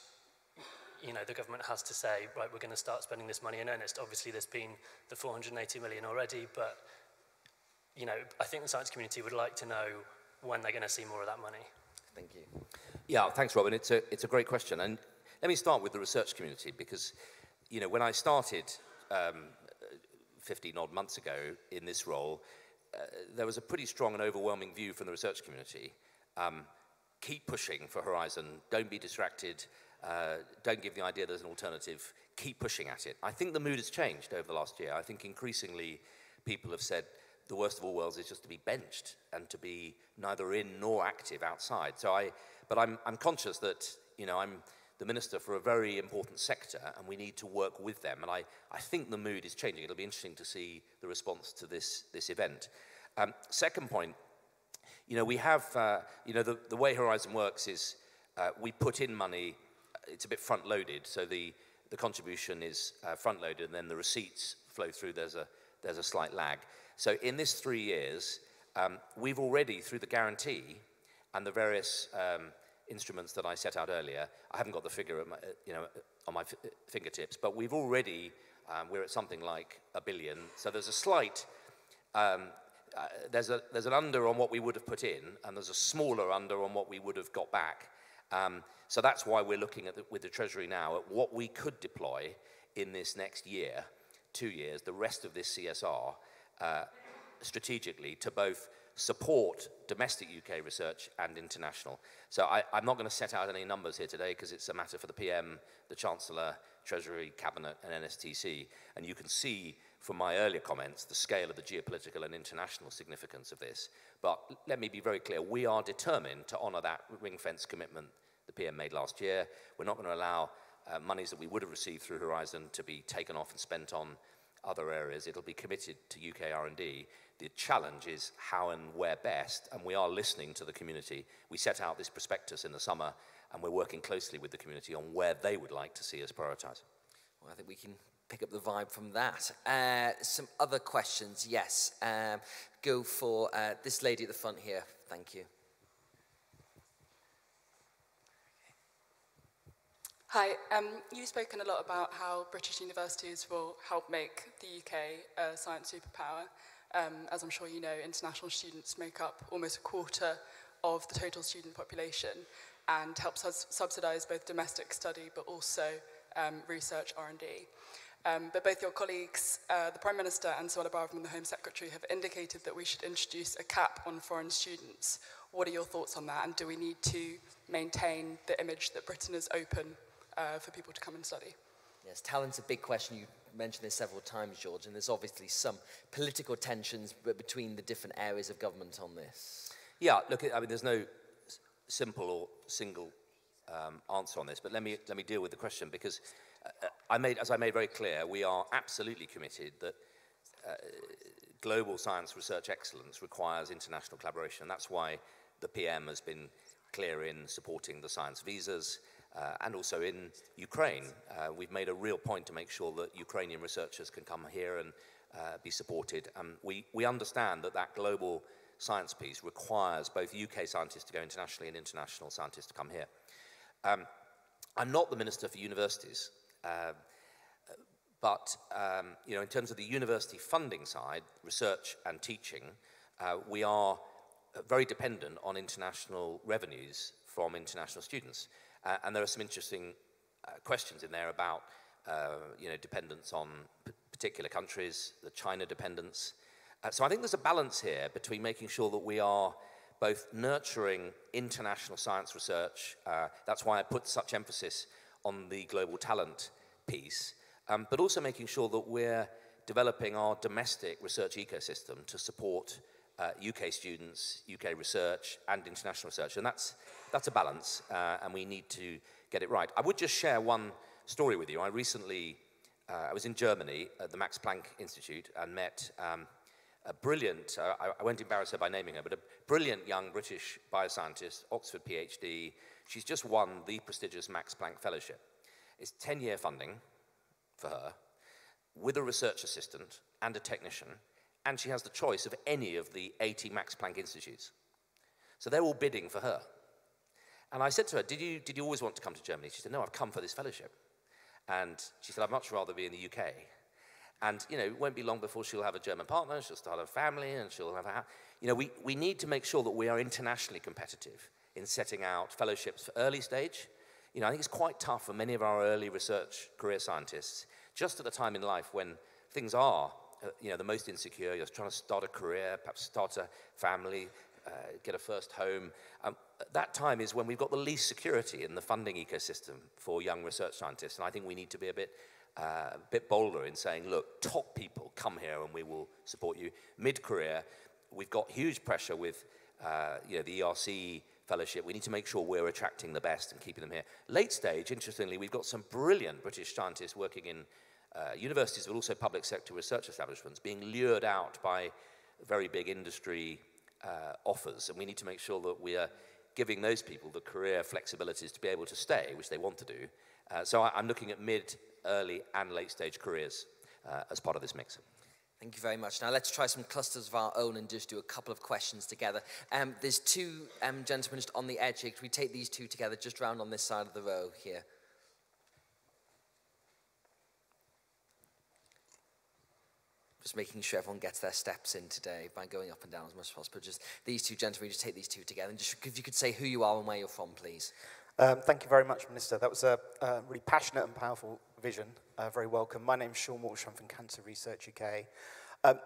you know, the government has to say, right, we're going to start spending this money in earnest? Obviously, there's been the 480 million already, but you know, I think the science community would like to know when they're going to see more of that money. Thank you. Yeah, thanks, Robin. It's a, it's a great question. And let me start with the research community because, you know, when I started um, 15 odd months ago in this role, uh, there was a pretty strong and overwhelming view from the research community. Um, keep pushing for Horizon. Don't be distracted. Uh, don't give the idea there's an alternative. Keep pushing at it. I think the mood has changed over the last year. I think increasingly people have said the worst of all worlds is just to be benched and to be neither in nor active outside. So I, but I'm, I'm conscious that you know I'm the minister for a very important sector and we need to work with them. And I, I think the mood is changing. It'll be interesting to see the response to this, this event. Um, second point, you know, we have, uh, you know, the, the way Horizon works is uh, we put in money, it's a bit front loaded, so the, the contribution is uh, front loaded and then the receipts flow through, there's a, there's a slight lag. So in this three years, um, we've already, through the guarantee and the various um, instruments that I set out earlier, I haven't got the figure my, you know, on my fingertips, but we've already, um, we're at something like a billion. So there's a slight um, uh, there's, a, there's an under on what we would have put in, and there's a smaller under on what we would have got back. Um, so that's why we're looking at the, with the Treasury now at what we could deploy in this next year, two years, the rest of this CSR, uh, strategically to both support domestic UK research and international. So I, am not going to set out any numbers here today because it's a matter for the PM, the Chancellor, Treasury, Cabinet, and NSTC. And you can see from my earlier comments the scale of the geopolitical and international significance of this. But let me be very clear, we are determined to honour that ring fence commitment the PM made last year. We're not going to allow uh, monies that we would have received through Horizon to be taken off and spent on other areas. It'll be committed to UK R&D. The challenge is how and where best, and we are listening to the community. We set out this prospectus in the summer, and we're working closely with the community on where they would like to see us prioritise. Well, I think we can pick up the vibe from that. Uh, some other questions, yes. Um, go for uh, this lady at the front here. Thank you. Hi, um, you've spoken a lot about how British universities will help make the UK a science superpower. Um, as I'm sure you know, international students make up almost a quarter of the total student population and help subsidise both domestic study but also um, research R&D. Um, but both your colleagues, uh, the Prime Minister and Suella Braverman, the Home Secretary, have indicated that we should introduce a cap on foreign students. What are your thoughts on that? And do we need to maintain the image that Britain is open uh, for people to come and study? Yes, talent's a big question. You mentioned this several times, George, and there's obviously some political tensions between the different areas of government on this. Yeah, look, I mean, there's no simple or single um, answer on this, but let me, let me deal with the question because uh, I made, as I made very clear, we are absolutely committed that uh, global science research excellence requires international collaboration. That's why the PM has been clear in supporting the science visas uh, and also in Ukraine. Uh, we've made a real point to make sure that Ukrainian researchers can come here and uh, be supported. Um, we, we understand that that global science piece requires both UK scientists to go internationally and international scientists to come here. Um, I'm not the Minister for Universities, uh, but um, you know, in terms of the university funding side, research and teaching, uh, we are very dependent on international revenues from international students. Uh, and there are some interesting uh, questions in there about uh, you know, dependence on particular countries, the China dependence. Uh, so I think there's a balance here between making sure that we are both nurturing international science research, uh, that's why I put such emphasis on the global talent piece, um, but also making sure that we're developing our domestic research ecosystem to support uh, UK students, UK research, and international research. And that's, that's a balance, uh, and we need to get it right. I would just share one story with you. I recently, uh, I was in Germany at the Max Planck Institute and met um, a brilliant, uh, I, I, won't embarrass her by naming her, but a brilliant young British bioscientist, Oxford PhD. She's just won the prestigious Max Planck Fellowship. It's 10 year funding for her with a research assistant and a technician, and she has the choice of any of the 80 Max Planck Institutes. So they're all bidding for her. And I said to her, did you, did you always want to come to Germany? She said, No, I've come for this fellowship. And she said, I'd much rather be in the UK. And, you know, it won't be long before she'll have a German partner, she'll start a family, and she'll have a... You know, we, we need to make sure that we are internationally competitive in setting out fellowships for early stage. You know, I think it's quite tough for many of our early research career scientists, just at a time in life when things are, you know, the most insecure, you're trying to start a career, perhaps start a family, uh, get a first home. Um, that time is when we've got the least security in the funding ecosystem for young research scientists, and I think we need to be a bit uh, a bit bolder in saying, look, top people, come here and we will support you. Mid-career, we've got huge pressure with uh, you know, the ERC fellowship. We need to make sure we're attracting the best and keeping them here. Late stage, interestingly, we've got some brilliant British scientists working in uh, universities, but also public sector research establishments, being lured out by very big industry uh, offers. And we need to make sure that we are giving those people the career flexibilities to be able to stay, which they want to do. Uh, so I, am looking at mid early and late stage careers uh, as part of this mix. Thank you very much. Now let's try some clusters of our own and just do a couple of questions together. Um, there's two um, gentlemen just on the edge here. Can we take these two together just round on this side of the row here? Just making sure everyone gets their steps in today by going up and down as much as possible. Just these two gentlemen, just take these two together. And just if you could say who you are and where you're from, please. Um, thank you very much, Minister. That was a, a really passionate and powerful vision. Uh, very welcome. My name's Sean Walsh. I'm from Cancer Research UK. Um,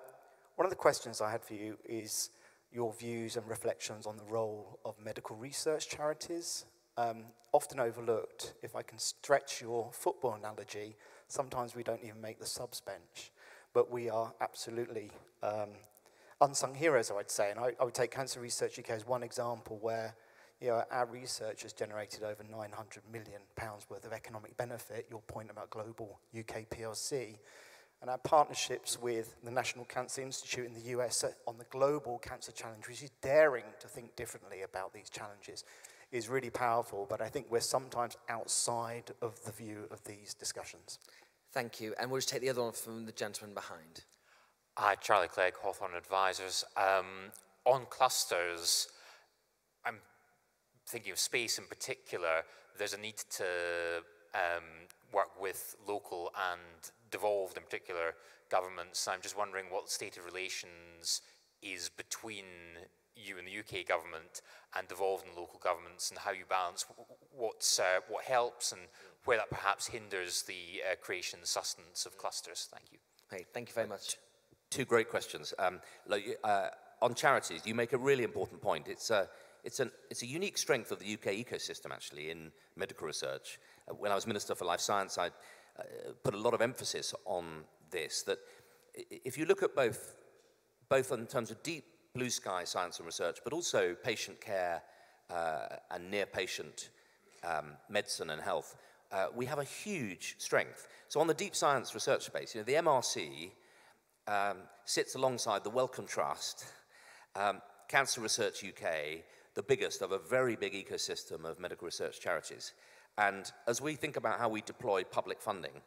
one of the questions I had for you is your views and reflections on the role of medical research charities. Um, often overlooked, if I can stretch your football analogy, sometimes we don't even make the subs bench, but we are absolutely um, unsung heroes, I'd say. And I, I would take Cancer Research UK as one example where you know, our research has generated over 900 million pounds worth of economic benefit, your point about global UK PLC, and our partnerships with the National Cancer Institute in the US on the global cancer challenge, which is daring to think differently about these challenges, is really powerful, but I think we're sometimes outside of the view of these discussions. Thank you. And we'll just take the other one from the gentleman behind. Hi, Charlie Clegg, Hawthorn Advisors. Um, on clusters, I'm thinking of space in particular, there's a need to um, work with local and devolved, in particular, governments. I'm just wondering what the state of relations is between you and the UK government and devolved and local governments and how you balance what's, uh, what helps and where that perhaps hinders the uh, creation and sustenance of clusters. Thank you. Hey, thank you very much. Two great questions. Um, uh, on charities, you make a really important point. It's, uh, it's, an, it's a unique strength of the UK ecosystem, actually, in medical research. Uh, when I was Minister for Life Science, I uh, put a lot of emphasis on this, that if you look at both, both in terms of deep blue sky science and research, but also patient care uh, and near patient um, medicine and health, uh, we have a huge strength. So on the deep science research space, you know, the MRC um, sits alongside the Wellcome Trust, um, Cancer Research UK, the biggest of a very big ecosystem of medical research charities. And as we think about how we deploy public funding,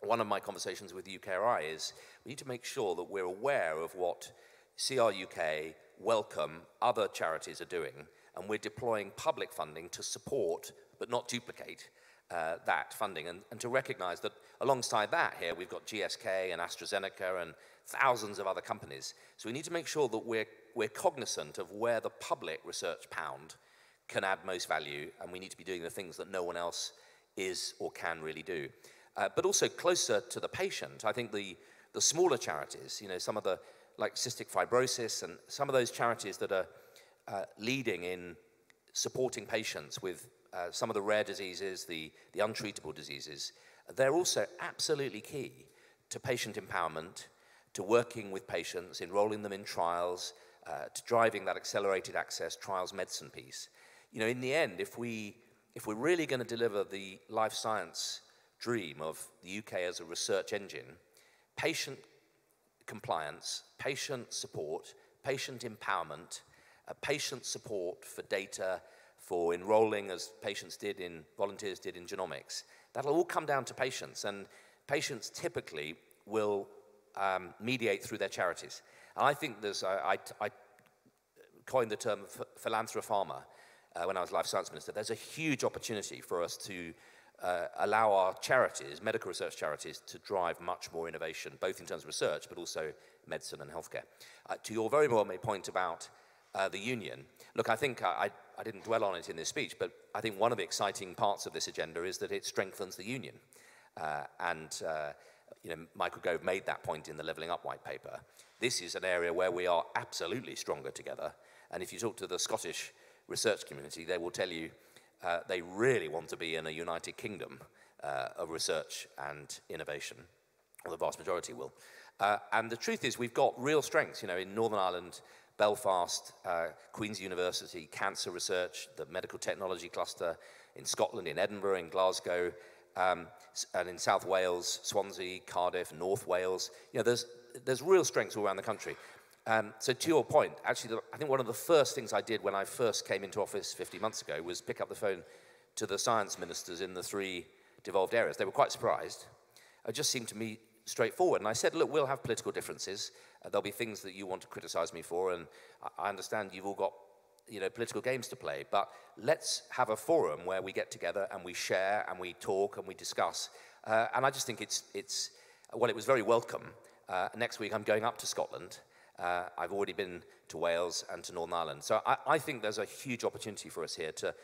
one of my conversations with UKRI is we need to make sure that we're aware of what CRUK, Wellcome, other charities are doing, and we're deploying public funding to support but not duplicate uh, that funding, and, and to recognize that alongside that here we've got GSK and AstraZeneca and thousands of other companies. So we need to make sure that we're we're cognizant of where the public research pound can add most value, and we need to be doing the things that no one else is or can really do. Uh, but also closer to the patient, I think the, the smaller charities, you know, some of the like cystic fibrosis and some of those charities that are uh, leading in supporting patients with uh, some of the rare diseases, the, the untreatable diseases, they're also absolutely key to patient empowerment, to working with patients, enrolling them in trials, uh, to driving that accelerated access trials medicine piece. You know, in the end, if, we, if we're really going to deliver the life science dream of the UK as a research engine, patient compliance, patient support, patient empowerment, uh, patient support for data, for enrolling as patients did in, volunteers did in genomics. That'll all come down to patients, and patients typically will um, mediate through their charities. And I think there's, I, I, I coined the term philanthropharma uh, when I was Life Science Minister. There's a huge opportunity for us to uh, allow our charities, medical research charities, to drive much more innovation, both in terms of research, but also medicine and healthcare. Uh, to your very well made point about uh, the union, look, I think I, I didn't dwell on it in this speech, but I think one of the exciting parts of this agenda is that it strengthens the union. Uh, and uh, you know, Michael Gove made that point in the Levelling Up white paper. This is an area where we are absolutely stronger together. And if you talk to the Scottish research community, they will tell you uh, they really want to be in a united kingdom uh, of research and innovation, or the vast majority will. Uh, and the truth is, we've got real strengths. You know, in Northern Ireland, Belfast, uh, Queen's University, cancer research, the medical technology cluster, in Scotland, in Edinburgh, in Glasgow, um, and in South Wales, Swansea, Cardiff, North Wales. You know, there's, there's real strengths all around the country. Um, so to your point, actually, the, I think one of the first things I did when I first came into office 50 months ago was pick up the phone to the science ministers in the three devolved areas. They were quite surprised. It just seemed to me straightforward. And I said, look, we'll have political differences. Uh, there'll be things that you want to criticize me for, and I, I understand you've all got you know, political games to play, but let's have a forum where we get together and we share and we talk and we discuss. Uh, and I just think it's, it's, well, it was very welcome. Uh, next week I'm going up to Scotland uh, I've already been to Wales and to Northern Ireland. So I, I think there's a huge opportunity for us here to,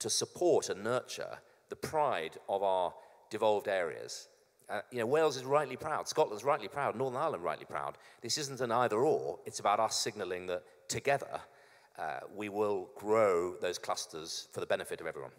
to support and nurture the pride of our devolved areas. Uh, you know, Wales is rightly proud, Scotland's rightly proud, Northern Ireland rightly proud. This isn't an either or, it's about us signalling that together uh, we will grow those clusters for the benefit of everyone.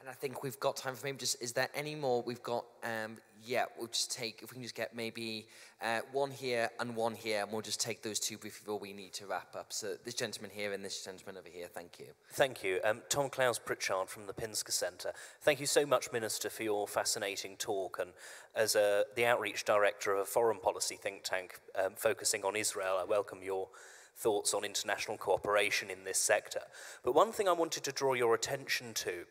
And I think we've got time for maybe just, is there any more? We've got, um, yeah, we'll just take, if we can just get maybe uh, one here and one here, and we'll just take those two before we need to wrap up. So this gentleman here and this gentleman over here, thank you. Thank you. Um, Tom Klaus Pritchard from the Pinsker Centre. Thank you so much, Minister, for your fascinating talk. And as a, the outreach director of a foreign policy think tank um, focusing on Israel, I welcome your thoughts on international cooperation in this sector. But one thing I wanted to draw your attention to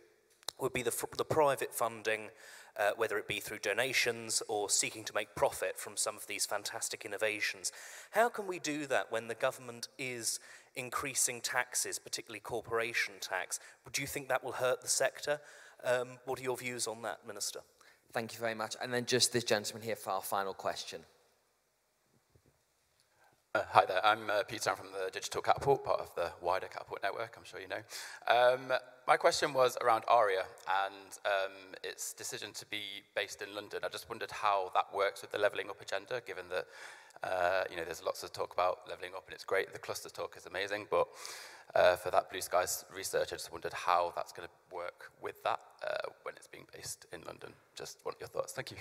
would be the, the private funding, uh, whether it be through donations or seeking to make profit from some of these fantastic innovations. How can we do that when the government is increasing taxes, particularly corporation tax? Do you think that will hurt the sector? Um, what are your views on that, Minister? Thank you very much. And then just this gentleman here for our final question. Uh, hi there, I'm uh, Peter, I'm from the Digital Catapult, part of the wider Catapult network, I'm sure you know. Um, my question was around ARIA and um, its decision to be based in London. I just wondered how that works with the levelling up agenda, given that uh, you know, there's lots of talk about levelling up and it's great, the cluster talk is amazing, but uh, for that Blue Skies research, I just wondered how that's going to work with that uh, when it's being based in London. Just want your thoughts. Thank you.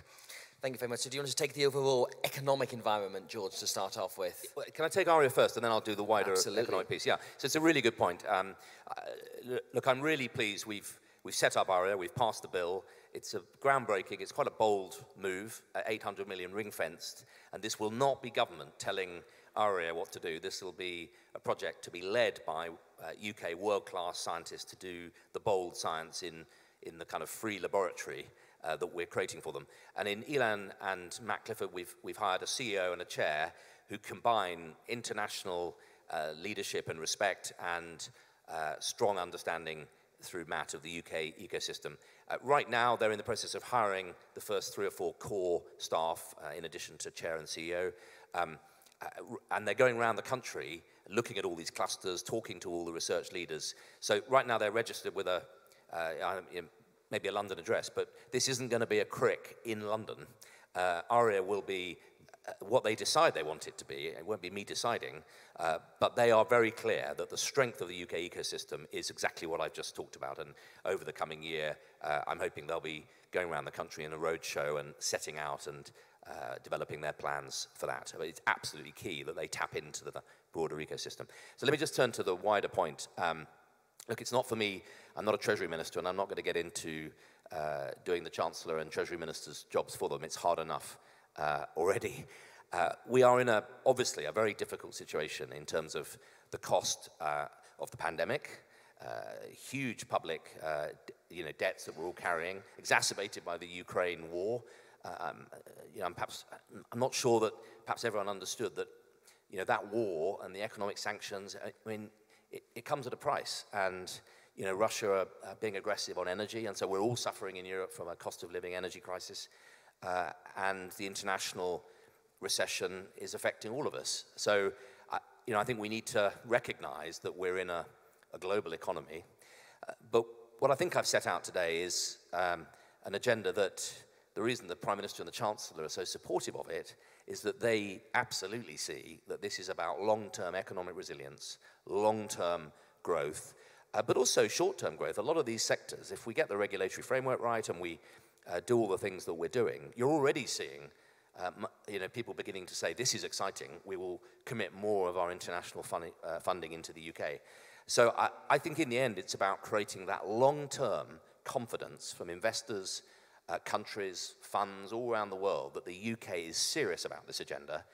Thank you very much. So do you want to take the overall economic environment, George, to start off with? Can I take ARIA first, and then I'll do the wider Absolutely. economic piece? Yeah, so it's a really good point. Um, uh, look, I'm really pleased we've, we've set up ARIA, we've passed the bill. It's a groundbreaking, it's quite a bold move, uh, 800 million ring-fenced, and this will not be government telling ARIA what to do. This will be a project to be led by uh, UK world-class scientists to do the bold science in, in the kind of free laboratory uh, that we're creating for them. And in Ilan and Matt Clifford, we've, we've hired a CEO and a chair who combine international uh, leadership and respect and uh, strong understanding through Matt of the UK ecosystem. Uh, right now, they're in the process of hiring the first three or four core staff, uh, in addition to chair and CEO. Um, and they're going around the country looking at all these clusters, talking to all the research leaders. So right now they're registered with a, uh, maybe a London address, but this isn't going to be a crick in London. Uh, ARIA will be uh, what they decide they want it to be. It won't be me deciding, uh, but they are very clear that the strength of the UK ecosystem is exactly what I've just talked about. And over the coming year, uh, I'm hoping they'll be going around the country in a roadshow and setting out and uh, developing their plans for that. It's absolutely key that they tap into the broader ecosystem. So let me just turn to the wider point. Um, look, it's not for me, I'm not a Treasury Minister, and I'm not going to get into uh, doing the Chancellor and Treasury Minister's jobs for them. It's hard enough uh, already. Uh, we are in a, obviously a very difficult situation in terms of the cost uh, of the pandemic, uh, huge public you know, debts that we're all carrying, exacerbated by the Ukraine war, um, you know, I'm perhaps I'm not sure that perhaps everyone understood that you know that war and the economic sanctions. I mean, it, it comes at a price, and you know Russia are, are, being aggressive on energy, and so we're all suffering in Europe from a cost of living energy crisis, uh, and the international recession is affecting all of us. So, uh, you know, I think we need to recognise that we're in a, a global economy. Uh, but what I think I've set out today is um, an agenda that the reason the Prime Minister and the Chancellor are so supportive of it is that they absolutely see that this is about long term economic resilience, long term growth, uh, but also short term growth. A lot of these sectors, if we get the regulatory framework right and we uh, do all the things that we're doing, you're already seeing. Um, you know, people beginning to say this is exciting. We will commit more of our international funding, uh, funding into the UK. So I, I think in the end, it's about creating that long-term confidence from investors, uh, countries, funds all around the world that the UK is serious about this agenda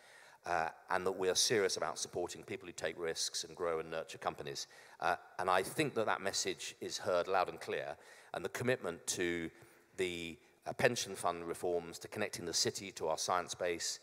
uh, and that we are serious about supporting people who take risks and grow and nurture companies. Uh, and I think that that message is heard loud and clear. And the commitment to the uh, pension fund reforms, to connecting the city to our science base,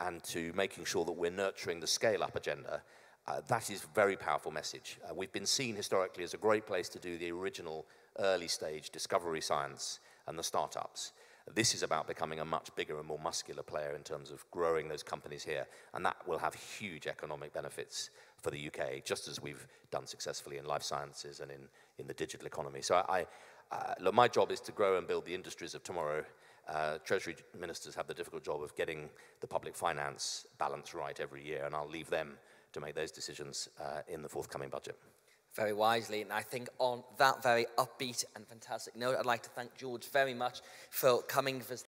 and to making sure that we're nurturing the scale-up agenda, uh, that is a very powerful message. Uh, we've been seen historically as a great place to do the original early stage discovery science and the startups. This is about becoming a much bigger and more muscular player in terms of growing those companies here, and that will have huge economic benefits for the UK, just as we've done successfully in life sciences and in, in the digital economy. So I, uh, look, my job is to grow and build the industries of tomorrow. Uh, Treasury ministers have the difficult job of getting the public finance balance right every year, and I'll leave them to make those decisions uh, in the forthcoming budget very wisely. And I think on that very upbeat and fantastic note, I'd like to thank George very much for coming